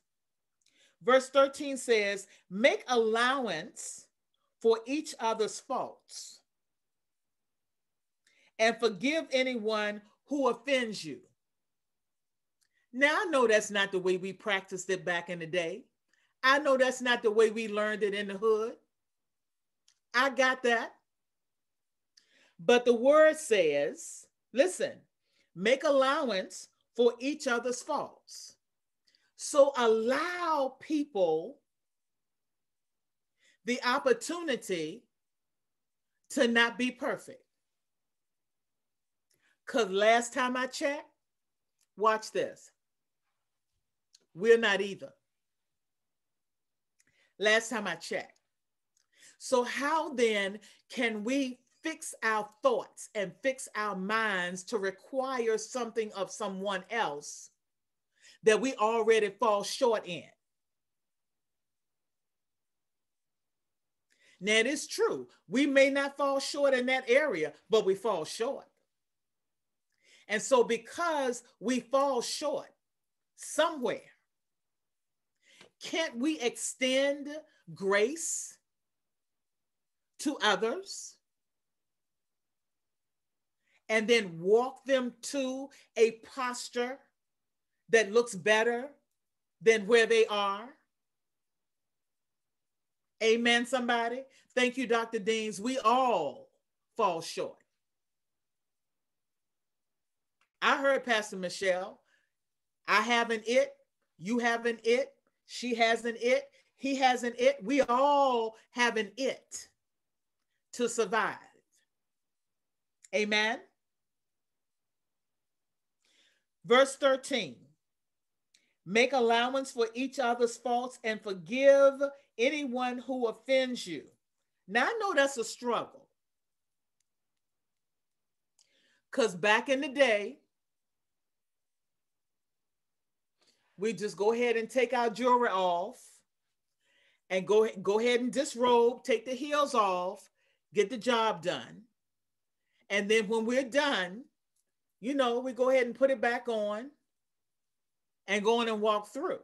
Verse 13 says, Make allowance for each other's faults and forgive anyone who offends you. Now, I know that's not the way we practiced it back in the day. I know that's not the way we learned it in the hood. I got that. But the word says, listen, make allowance for each other's faults. So allow people the opportunity to not be perfect. Because last time I checked, watch this. We're not either. Last time I checked. So, how then can we fix our thoughts and fix our minds to require something of someone else that we already fall short in? Now, it is true. We may not fall short in that area, but we fall short. And so, because we fall short somewhere, can't we extend grace to others and then walk them to a posture that looks better than where they are? Amen, somebody. Thank you, Dr. Deans. We all fall short. I heard Pastor Michelle. I have an it, you have an it, she has an it, he has an it. We all have an it to survive. Amen. Verse 13 Make allowance for each other's faults and forgive anyone who offends you. Now, I know that's a struggle. Because back in the day, we just go ahead and take our jewelry off and go, go ahead and disrobe, take the heels off, get the job done. And then when we're done, you know, we go ahead and put it back on and go in and walk through.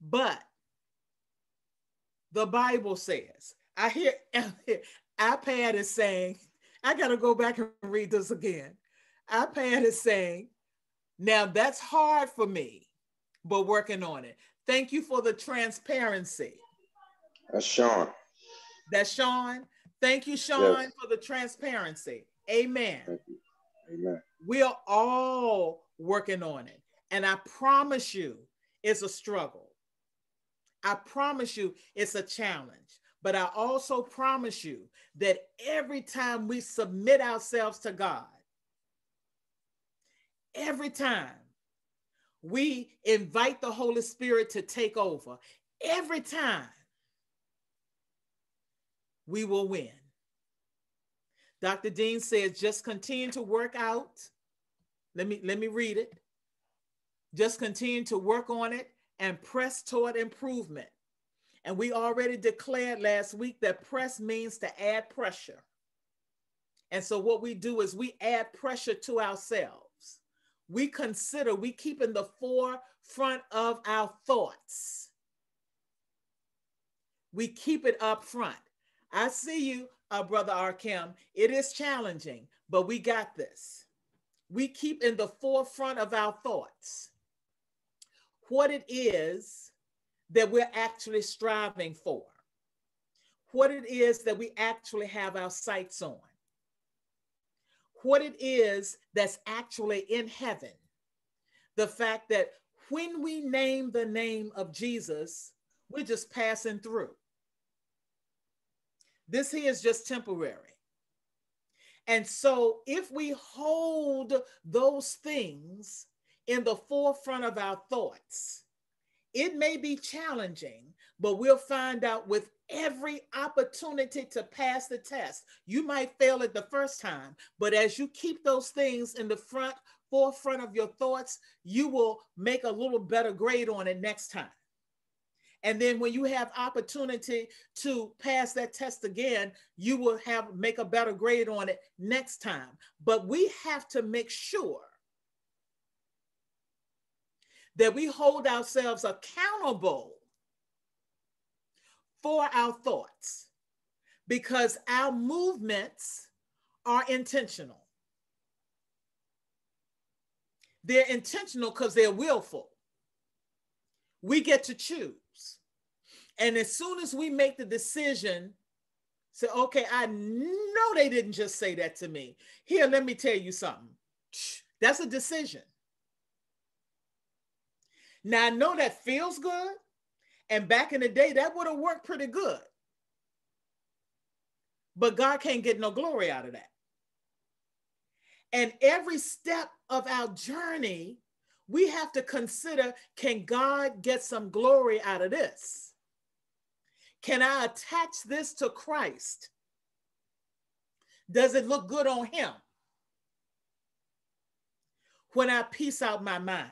But the Bible says, I hear [LAUGHS] iPad is saying, I got to go back and read this again. iPad is saying, now that's hard for me, but working on it. Thank you for the transparency. That's Sean. That's Sean. Thank you, Sean, yes. for the transparency. Amen. Amen. We are all working on it. And I promise you, it's a struggle. I promise you, it's a challenge. But I also promise you that every time we submit ourselves to God, every time we invite the Holy Spirit to take over, every time we will win. Dr. Dean says, just continue to work out. Let me let me read it. Just continue to work on it and press toward improvement. And we already declared last week that press means to add pressure. And so what we do is we add pressure to ourselves we consider, we keep in the forefront of our thoughts. We keep it up front. I see you, uh, Brother Arkham. It is challenging, but we got this. We keep in the forefront of our thoughts what it is that we're actually striving for, what it is that we actually have our sights on what it is that's actually in heaven. The fact that when we name the name of Jesus, we're just passing through. This here is just temporary. And so, if we hold those things in the forefront of our thoughts, it may be challenging, but we'll find out with every opportunity to pass the test. You might fail it the first time, but as you keep those things in the front forefront of your thoughts, you will make a little better grade on it next time. And then when you have opportunity to pass that test again, you will have make a better grade on it next time. But we have to make sure that we hold ourselves accountable for our thoughts because our movements are intentional. They're intentional because they're willful. We get to choose. And as soon as we make the decision, Say, okay, I know they didn't just say that to me. Here, let me tell you something. That's a decision. Now I know that feels good. And back in the day, that would have worked pretty good. But God can't get no glory out of that. And every step of our journey, we have to consider can God get some glory out of this? Can I attach this to Christ? Does it look good on Him? When I piece out my mind,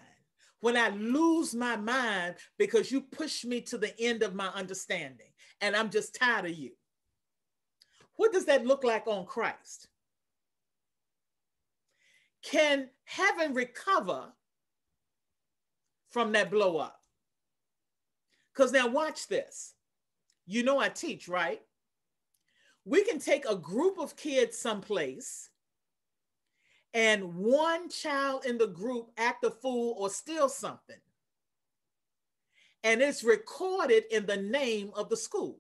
when I lose my mind because you push me to the end of my understanding and I'm just tired of you. What does that look like on Christ? Can heaven recover from that blow up? Because now, watch this. You know, I teach, right? We can take a group of kids someplace and one child in the group act a fool or steal something. And it's recorded in the name of the school.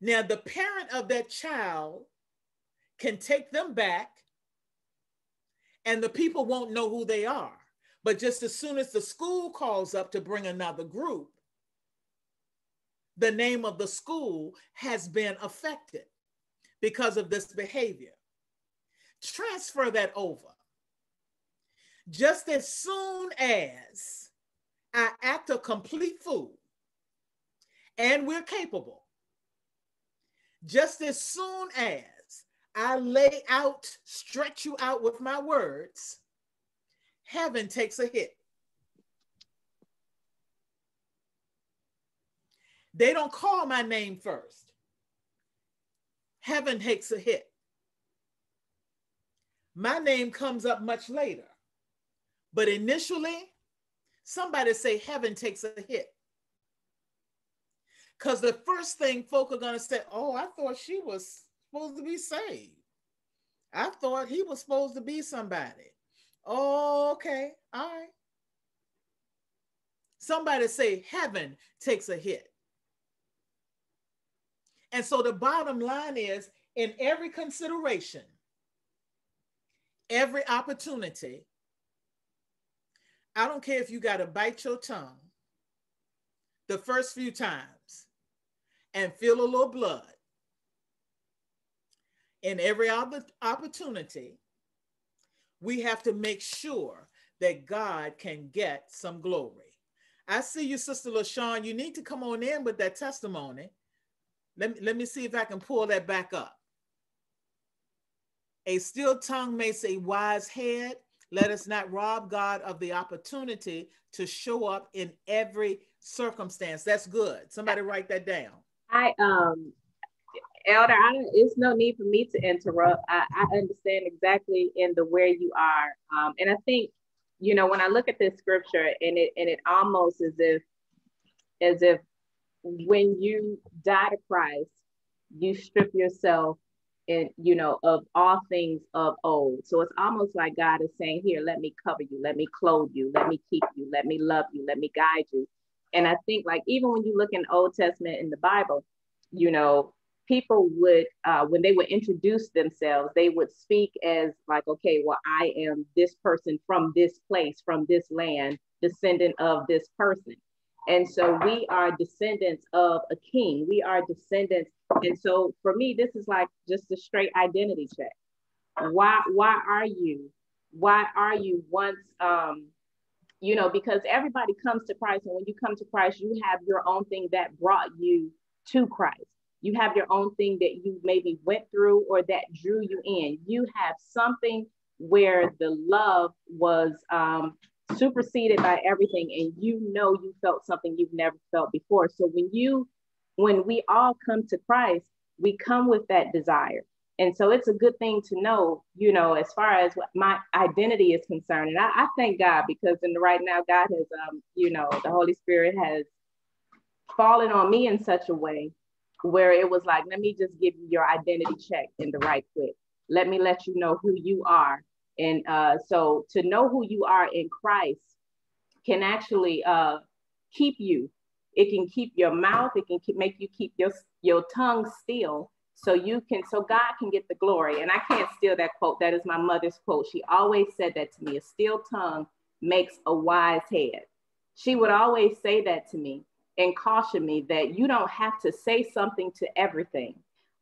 Now, the parent of that child can take them back, and the people won't know who they are. But just as soon as the school calls up to bring another group, the name of the school has been affected because of this behavior transfer that over. Just as soon as I act a complete fool and we're capable, just as soon as I lay out, stretch you out with my words, heaven takes a hit. They don't call my name first. Heaven takes a hit. My name comes up much later. But initially, somebody say heaven takes a hit. Because the first thing folk are going to say, oh, I thought she was supposed to be saved. I thought he was supposed to be somebody. Oh, okay. All right. Somebody say heaven takes a hit. And so the bottom line is in every consideration, every opportunity. I don't care if you got to bite your tongue the first few times and feel a little blood. In every opportunity, we have to make sure that God can get some glory. I see you, Sister LaShawn. You need to come on in with that testimony. Let me, let me see if I can pull that back up. A still tongue makes a wise head. Let us not rob God of the opportunity to show up in every circumstance. That's good. Somebody write that down. I um Elder, I it's no need for me to interrupt. I, I understand exactly in the where you are. Um, and I think, you know, when I look at this scripture and it and it almost as if as if when you die to Christ, you strip yourself and you know of all things of old. So it's almost like god is saying here let me cover you. Let me clothe you. Let me keep you. Let me love you. Let me guide you. And i think like even when you look in old testament in the bible you know people would uh, when they would introduce themselves they would speak as like okay well i am this person from this place from this land descendant of this person and so we are descendants of a king. We are descendants. And so for me, this is like just a straight identity check. Why, why are you? Why are you once um, you know, because everybody comes to Christ, and when you come to Christ, you have your own thing that brought you to Christ. You have your own thing that you maybe went through or that drew you in. You have something where the love was um, superseded by everything and you know you felt something you've never felt before. So when you when we all come to christ we come with that desire. And so it's a good thing to know you know as far as my identity is concerned. And i, I thank god because in the right now god has um you know the holy spirit has fallen on me in such a way where it was like let me just give you your identity check in the right quick. Let me let you know who you are and uh, so to know who you are in Christ can actually uh, keep you It can keep your mouth. It can keep, make you keep your your tongue still, so you can so God can get the glory. And I can't steal that quote. That is my mother's quote. She always said that to me. A still tongue makes a wise head. She would always say that to me and caution me that you don't have to say something to everything.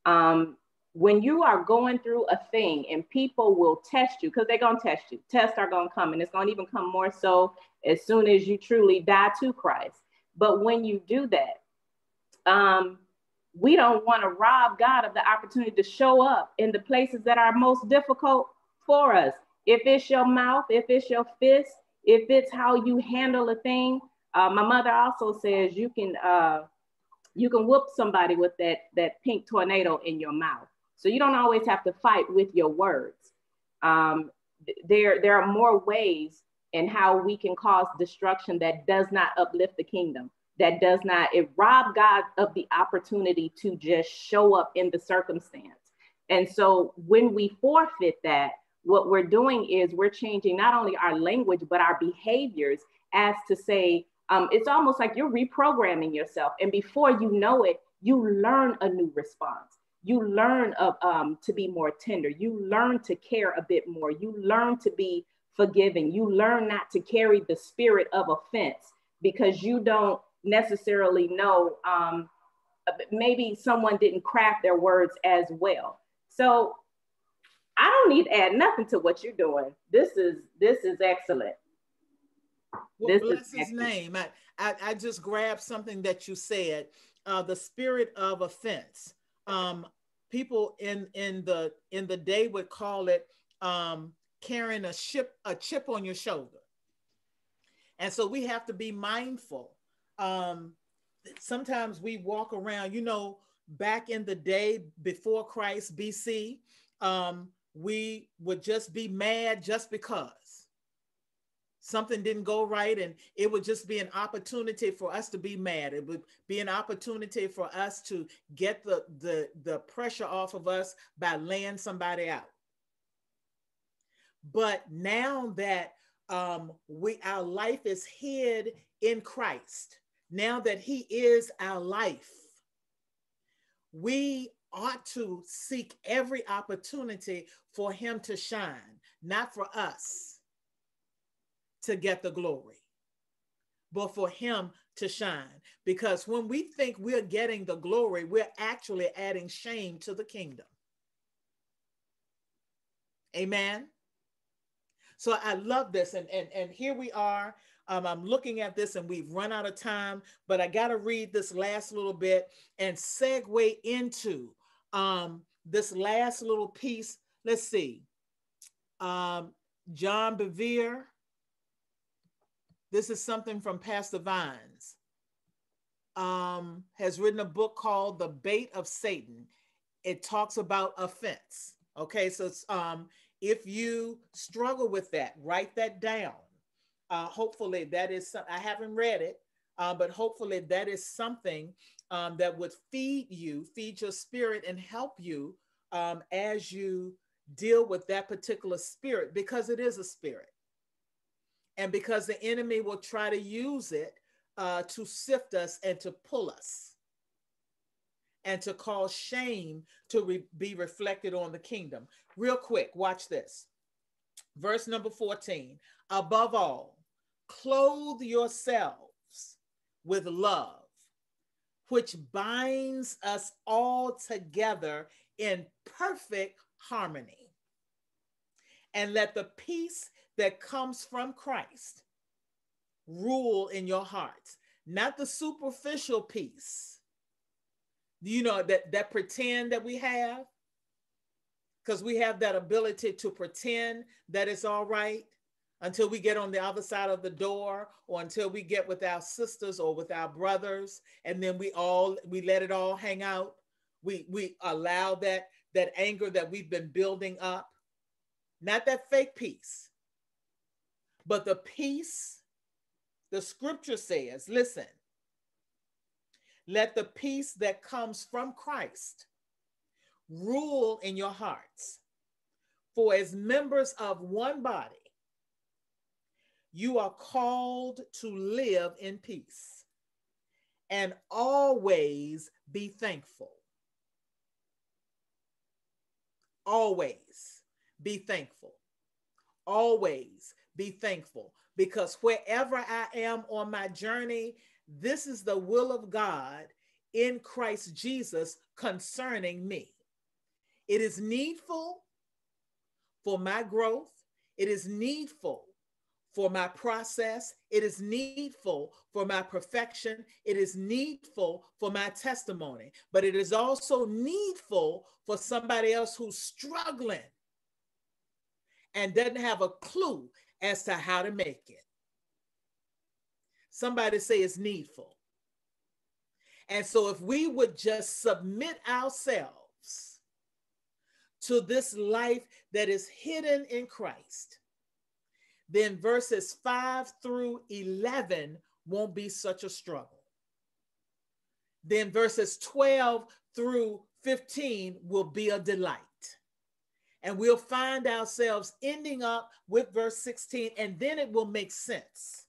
Um, when you are going through a thing and people will test you because they're going to test you. Tests are going to come and it's going to even come more so as soon as you truly die to christ. But when you do that um, we don't want to rob god of the opportunity to show up in the places that are most difficult for us. If it's your mouth if it's your fist if it's how you handle a thing uh, my mother also says you can uh, you can whoop somebody with that that pink tornado in your mouth so you don't always have to fight with your words. Um, there, there are more ways in how we can cause destruction that does not uplift the kingdom, that does not, it rob God of the opportunity to just show up in the circumstance. And so when we forfeit that, what we're doing is we're changing not only our language, but our behaviors as to say, um, it's almost like you're reprogramming yourself. And before you know it, you learn a new response you learn of, um, to be more tender. You learn to care a bit more. You learn to be forgiving. You learn not to carry the spirit of offense because you don't necessarily know. Um, maybe someone didn't craft their words as well. So I don't need to add nothing to what you're doing. This is this is excellent. Well, this bless his name. I, I, I just grabbed something that you said. Uh, the spirit of offense um, people in in the in the day would call it um, carrying a ship a chip on your shoulder. And so we have to be mindful. Um, sometimes we walk around you know back in the day before christ bc um, we would just be mad just because something didn't go right and it would just be an opportunity for us to be mad. It would be an opportunity for us to get the the the pressure off of us by laying somebody out. But now that um we our life is hid in christ now that he is our life we ought to seek every opportunity for him to shine not for us to get the glory, but for him to shine. Because when we think we're getting the glory, we're actually adding shame to the kingdom. Amen. So I love this. And, and, and here we are. Um, I'm looking at this and we've run out of time, but I got to read this last little bit and segue into um, this last little piece. Let's see. Um, John Bevere this is something from Pastor Vines. Um, has written a book called The Bait of Satan. It talks about offense. Okay, so um, if you struggle with that, write that down. Uh, hopefully, that is some, I haven't read it, uh, but hopefully that is something um, that would feed you, feed your spirit, and help you um, as you deal with that particular spirit because it is a spirit and because the enemy will try to use it uh, to sift us and to pull us and to cause shame to re- be reflected on the kingdom. Real quick, watch this. Verse number 14 above all, clothe yourselves with love, which binds us all together in perfect harmony. And let the peace that comes from Christ rule in your hearts, not the superficial peace. You know, that, that pretend that we have, because we have that ability to pretend that it's all right until we get on the other side of the door or until we get with our sisters or with our brothers and then we all we let it all hang out we we allow that that anger that we've been building up not that fake peace but the peace, the scripture says, listen, let the peace that comes from Christ rule in your hearts. For as members of one body, you are called to live in peace and always be thankful. Always be thankful. Always be thankful because wherever I am on my journey, this is the will of God in Christ Jesus concerning me. It is needful for my growth, it is needful for my process. It is needful for my perfection. It is needful for my testimony, but it is also needful for somebody else who's struggling and doesn't have a clue as to how to make it. Somebody say it's needful. And so, if we would just submit ourselves to this life that is hidden in Christ, then verses 5 through 11 won't be such a struggle. Then verses 12 through 15 will be a delight. And we'll find ourselves ending up with verse 16, and then it will make sense.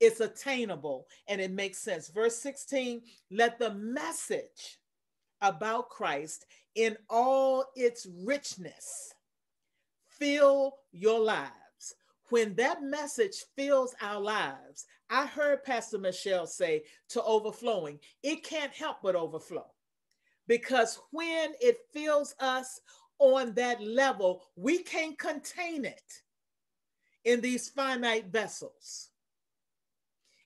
It's attainable and it makes sense. Verse 16 let the message about Christ in all its richness fill your lives when that message fills our lives, I heard Pastor Michelle say to overflowing, it can't help but overflow. Because when it fills us on that level, we can't contain it in these finite vessels.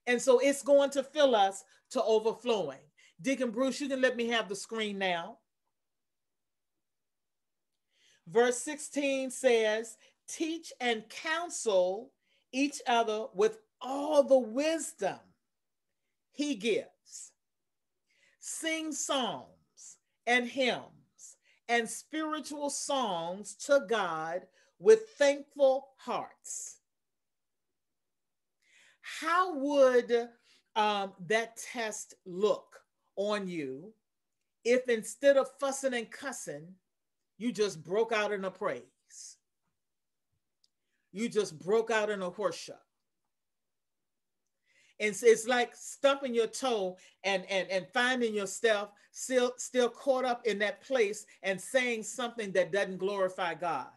And so it's going to fill us to overflowing. Deacon Bruce, you can let me have the screen now. Verse 16 says, teach and counsel each other with all the wisdom he gives. Sing psalms and hymns and spiritual songs to God with thankful hearts. How would um, that test look on you if instead of fussing and cussing, you just broke out in a praise? you just broke out in a worship. It's, it's like stumping your toe and, and, and finding yourself still, still caught up in that place and saying something that doesn't glorify God.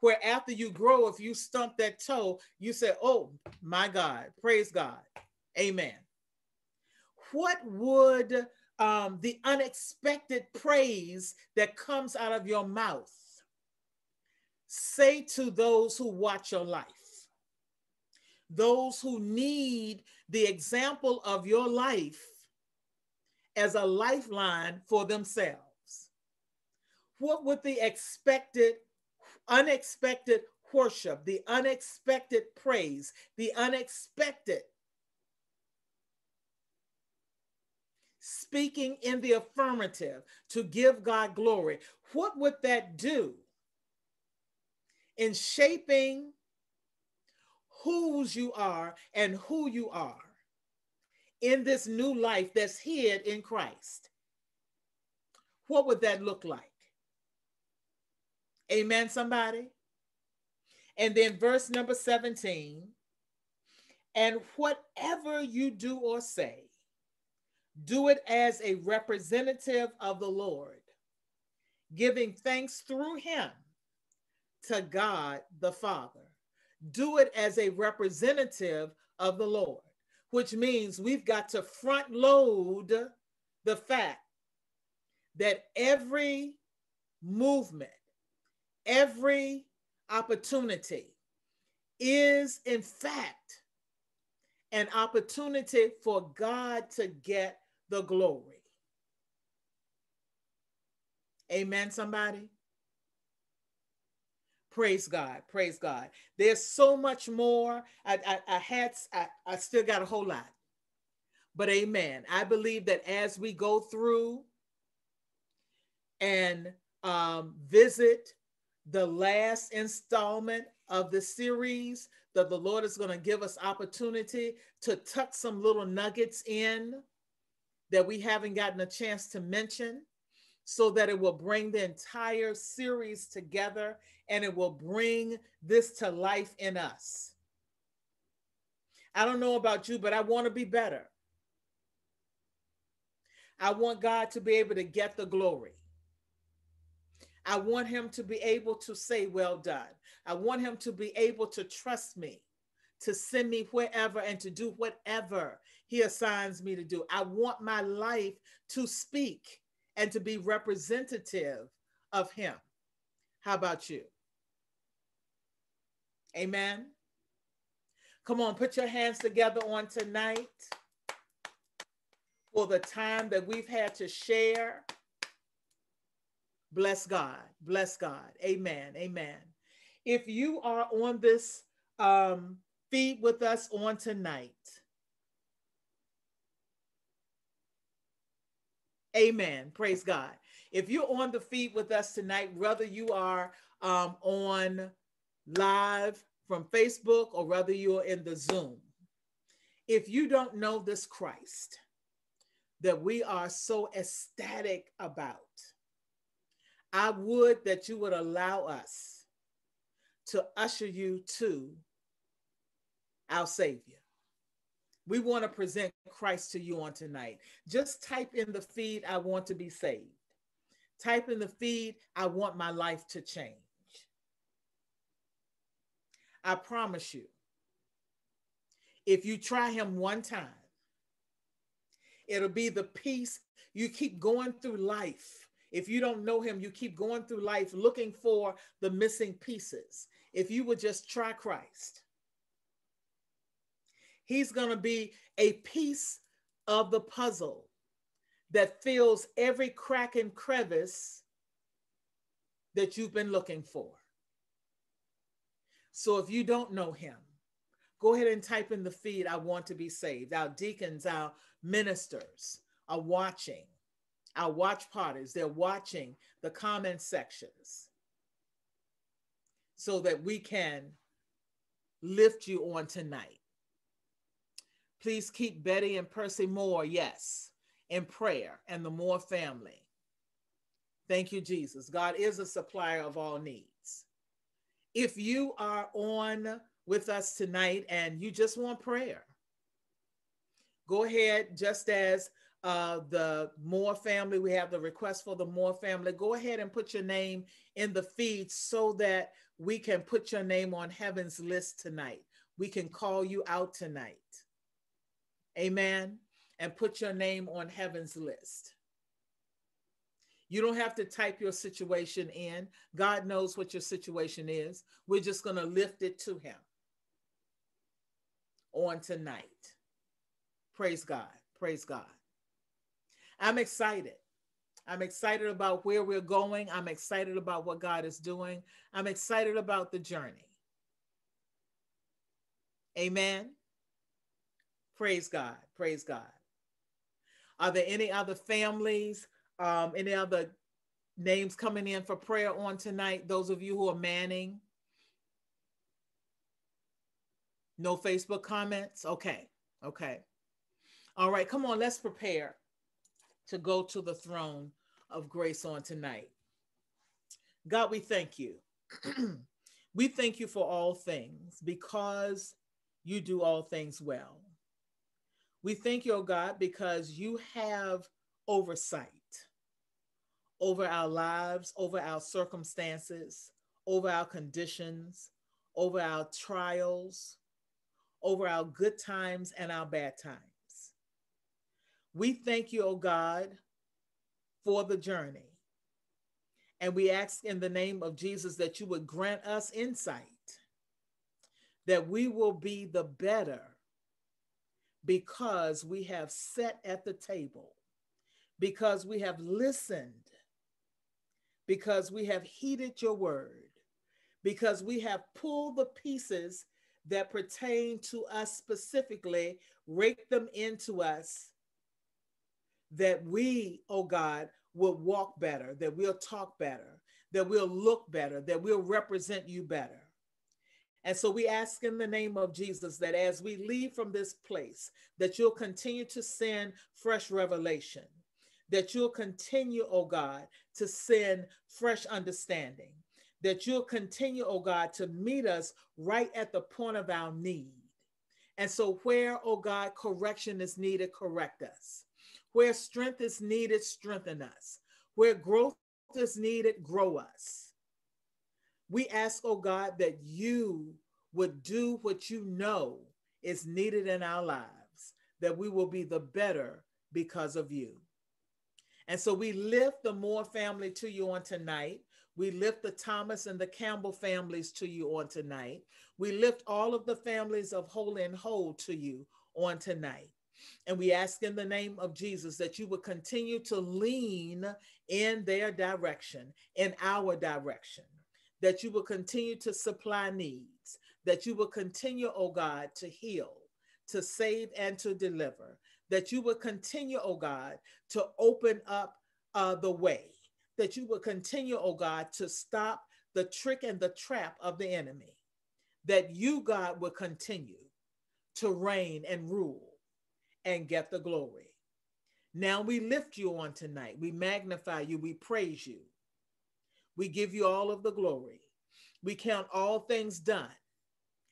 Where after you grow, if you stump that toe, you say, Oh my God, praise God. Amen. What would um, the unexpected praise that comes out of your mouth say to those who watch your life, those who need the example of your life as a lifeline for themselves? What would the expected, unexpected worship, the unexpected praise, the unexpected speaking in the affirmative to give God glory, what would that do in shaping whose you are and who you are in this new life that's hid in Christ. What would that look like? Amen, somebody? And then verse number 17 and whatever you do or say, do it as a representative of the Lord, giving thanks through him to God the Father. Do it as a representative of the Lord, which means we've got to front load the fact that every movement, every opportunity is, in fact, an opportunity for God to get the glory. Amen, somebody? Praise God. Praise God. There's so much more. I, I, I had, I, I still got a whole lot. But amen. I believe that as we go through and um, visit the last installment of the series, that the Lord is going to give us opportunity to tuck some little nuggets in that we haven't gotten a chance to mention so that it will bring the entire series together and it will bring this to life in us. I don't know about you, but I want to be better. I want God to be able to get the glory. I want him to be able to say, Well done. I want him to be able to trust me, to send me wherever and to do whatever he assigns me to do. I want my life to speak and to be representative of him. How about you? Amen. Come on, put your hands together on tonight for the time that we've had to share. Bless God. Bless God. Amen. Amen. If you are on this um, feed with us on tonight, amen. Praise God. If you're on the feed with us tonight, whether you are um, on live from Facebook or whether you're in the Zoom, if you don't know this Christ that we are so ecstatic about, I would that you would allow us to usher you to our Savior. We want to present Christ to you on tonight. Just type in the feed, I want to be saved. Type in the feed, I want my life to change. I promise you, if you try him one time, it'll be the peace you keep going through life. If you don't know him, you keep going through life looking for the missing pieces. If you would just try Christ, he's going to be a piece of the puzzle that fills every crack and crevice that you've been looking for. So if you don't know him, go ahead and type in the feed, I want to be saved. Our deacons, our ministers are watching, our watch parties, they're watching the comment sections so that we can lift you on tonight. Please keep Betty and Percy Moore, yes, in prayer and the Moore family. Thank you, Jesus. God is a supplier of all needs. If you are on with us tonight and you just want prayer, go ahead, just as uh, the Moore family, we have the request for the Moore family. Go ahead and put your name in the feed so that we can put your name on heaven's list tonight. We can call you out tonight. Amen. And put your name on heaven's list. You don't have to type your situation in. God knows what your situation is. We're just going to lift it to Him on tonight. Praise God. Praise God. I'm excited. I'm excited about where we're going. I'm excited about what God is doing. I'm excited about the journey. Amen. Praise God. Praise God. Are there any other families, um, any other names coming in for prayer on tonight? Those of you who are manning. No Facebook comments? Okay. Okay. All right. Come on, let's prepare to go to the throne of grace on tonight. God, we thank you. [CLEARS THROAT] we thank you for all things because you do all things well. We thank you, oh God, because you have oversight over our lives, over our circumstances, over our conditions, over our trials, over our good times and our bad times. We thank you, oh God, for the journey. And we ask in the name of Jesus that you would grant us insight, that we will be the better because we have sat at the table, because we have listened, because we have heeded your word, because we have pulled the pieces that pertain to us specifically, rake them into us, that we, oh God, will walk better, that we'll talk better, that we'll look better, that we'll represent you better. And so we ask in the name of Jesus that as we leave from this place, that you'll continue to send fresh revelation, that you'll continue, oh God, to send fresh understanding, that you'll continue, oh God, to meet us right at the point of our need. And so, where, oh God, correction is needed, correct us. Where strength is needed, strengthen us. Where growth is needed, grow us. We ask, oh God, that you would do what you know is needed in our lives, that we will be the better because of you. And so we lift the Moore family to you on tonight. We lift the Thomas and the Campbell families to you on tonight. We lift all of the families of Holy and Whole to you on tonight. And we ask in the name of Jesus that you would continue to lean in their direction, in our direction, that you will continue to supply needs, that you will continue, oh God, to heal, to save, and to deliver, that you will continue, oh God, to open up uh, the way, that you will continue, oh God, to stop the trick and the trap of the enemy, that you, God, will continue to reign and rule and get the glory. Now we lift you on tonight. We magnify you. We praise you. We give you all of the glory. We count all things done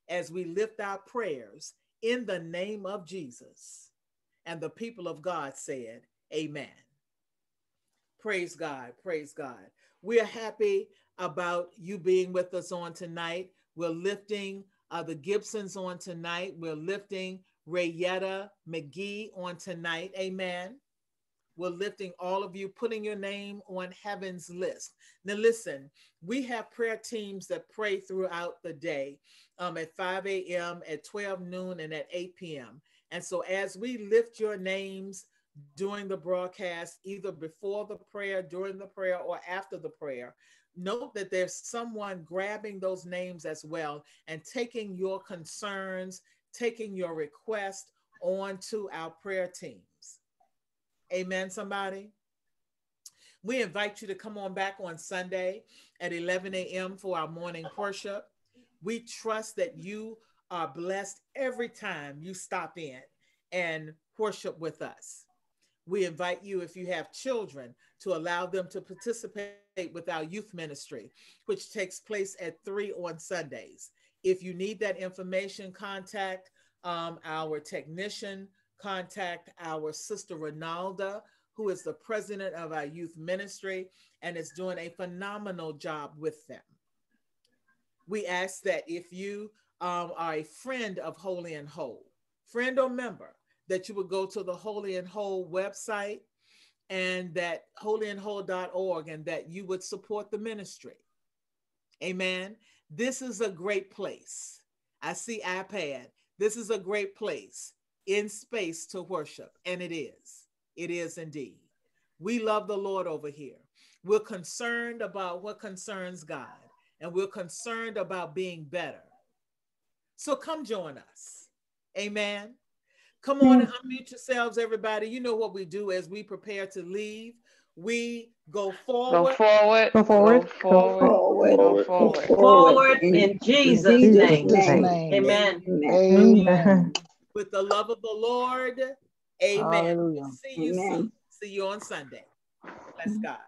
as we lift our prayers in the name of Jesus. And the people of God said, Amen. Praise God. Praise God. We are happy about you being with us on tonight. We're lifting uh, the Gibsons on tonight. We're lifting Rayetta McGee on tonight. Amen. We're lifting all of you, putting your name on heaven's list. Now, listen, we have prayer teams that pray throughout the day um, at 5 a.m., at 12 noon, and at 8 p.m. And so, as we lift your names during the broadcast, either before the prayer, during the prayer, or after the prayer, note that there's someone grabbing those names as well and taking your concerns, taking your request on to our prayer teams. Amen, somebody. We invite you to come on back on Sunday at 11 a.m. for our morning worship. We trust that you are blessed every time you stop in and worship with us. We invite you, if you have children, to allow them to participate with our youth ministry, which takes place at 3 on Sundays. If you need that information, contact um, our technician, contact our sister Ronalda, who is the president of our youth ministry and is doing a phenomenal job with them. We ask that if you um, are a friend of Holy and Whole, friend or member, that you would go to the Holy and Whole website and that holyandwhole.org and that you would support the ministry. Amen. This is a great place. I see iPad. This is a great place in space to worship. And it is. It is indeed. We love the Lord over here. We're concerned about what concerns God, and we're concerned about being better. So come join us. Amen. Come on and unmute yourselves, everybody. You know what we do as we prepare to leave. We go forward. Go forward. Go forward. Go forward. Go forward. Forward Go forward. forward in Jesus' name. Amen. Amen. With the love of the Lord. Amen. Hallelujah. See you soon. See you on Sunday. Bless mm-hmm. God.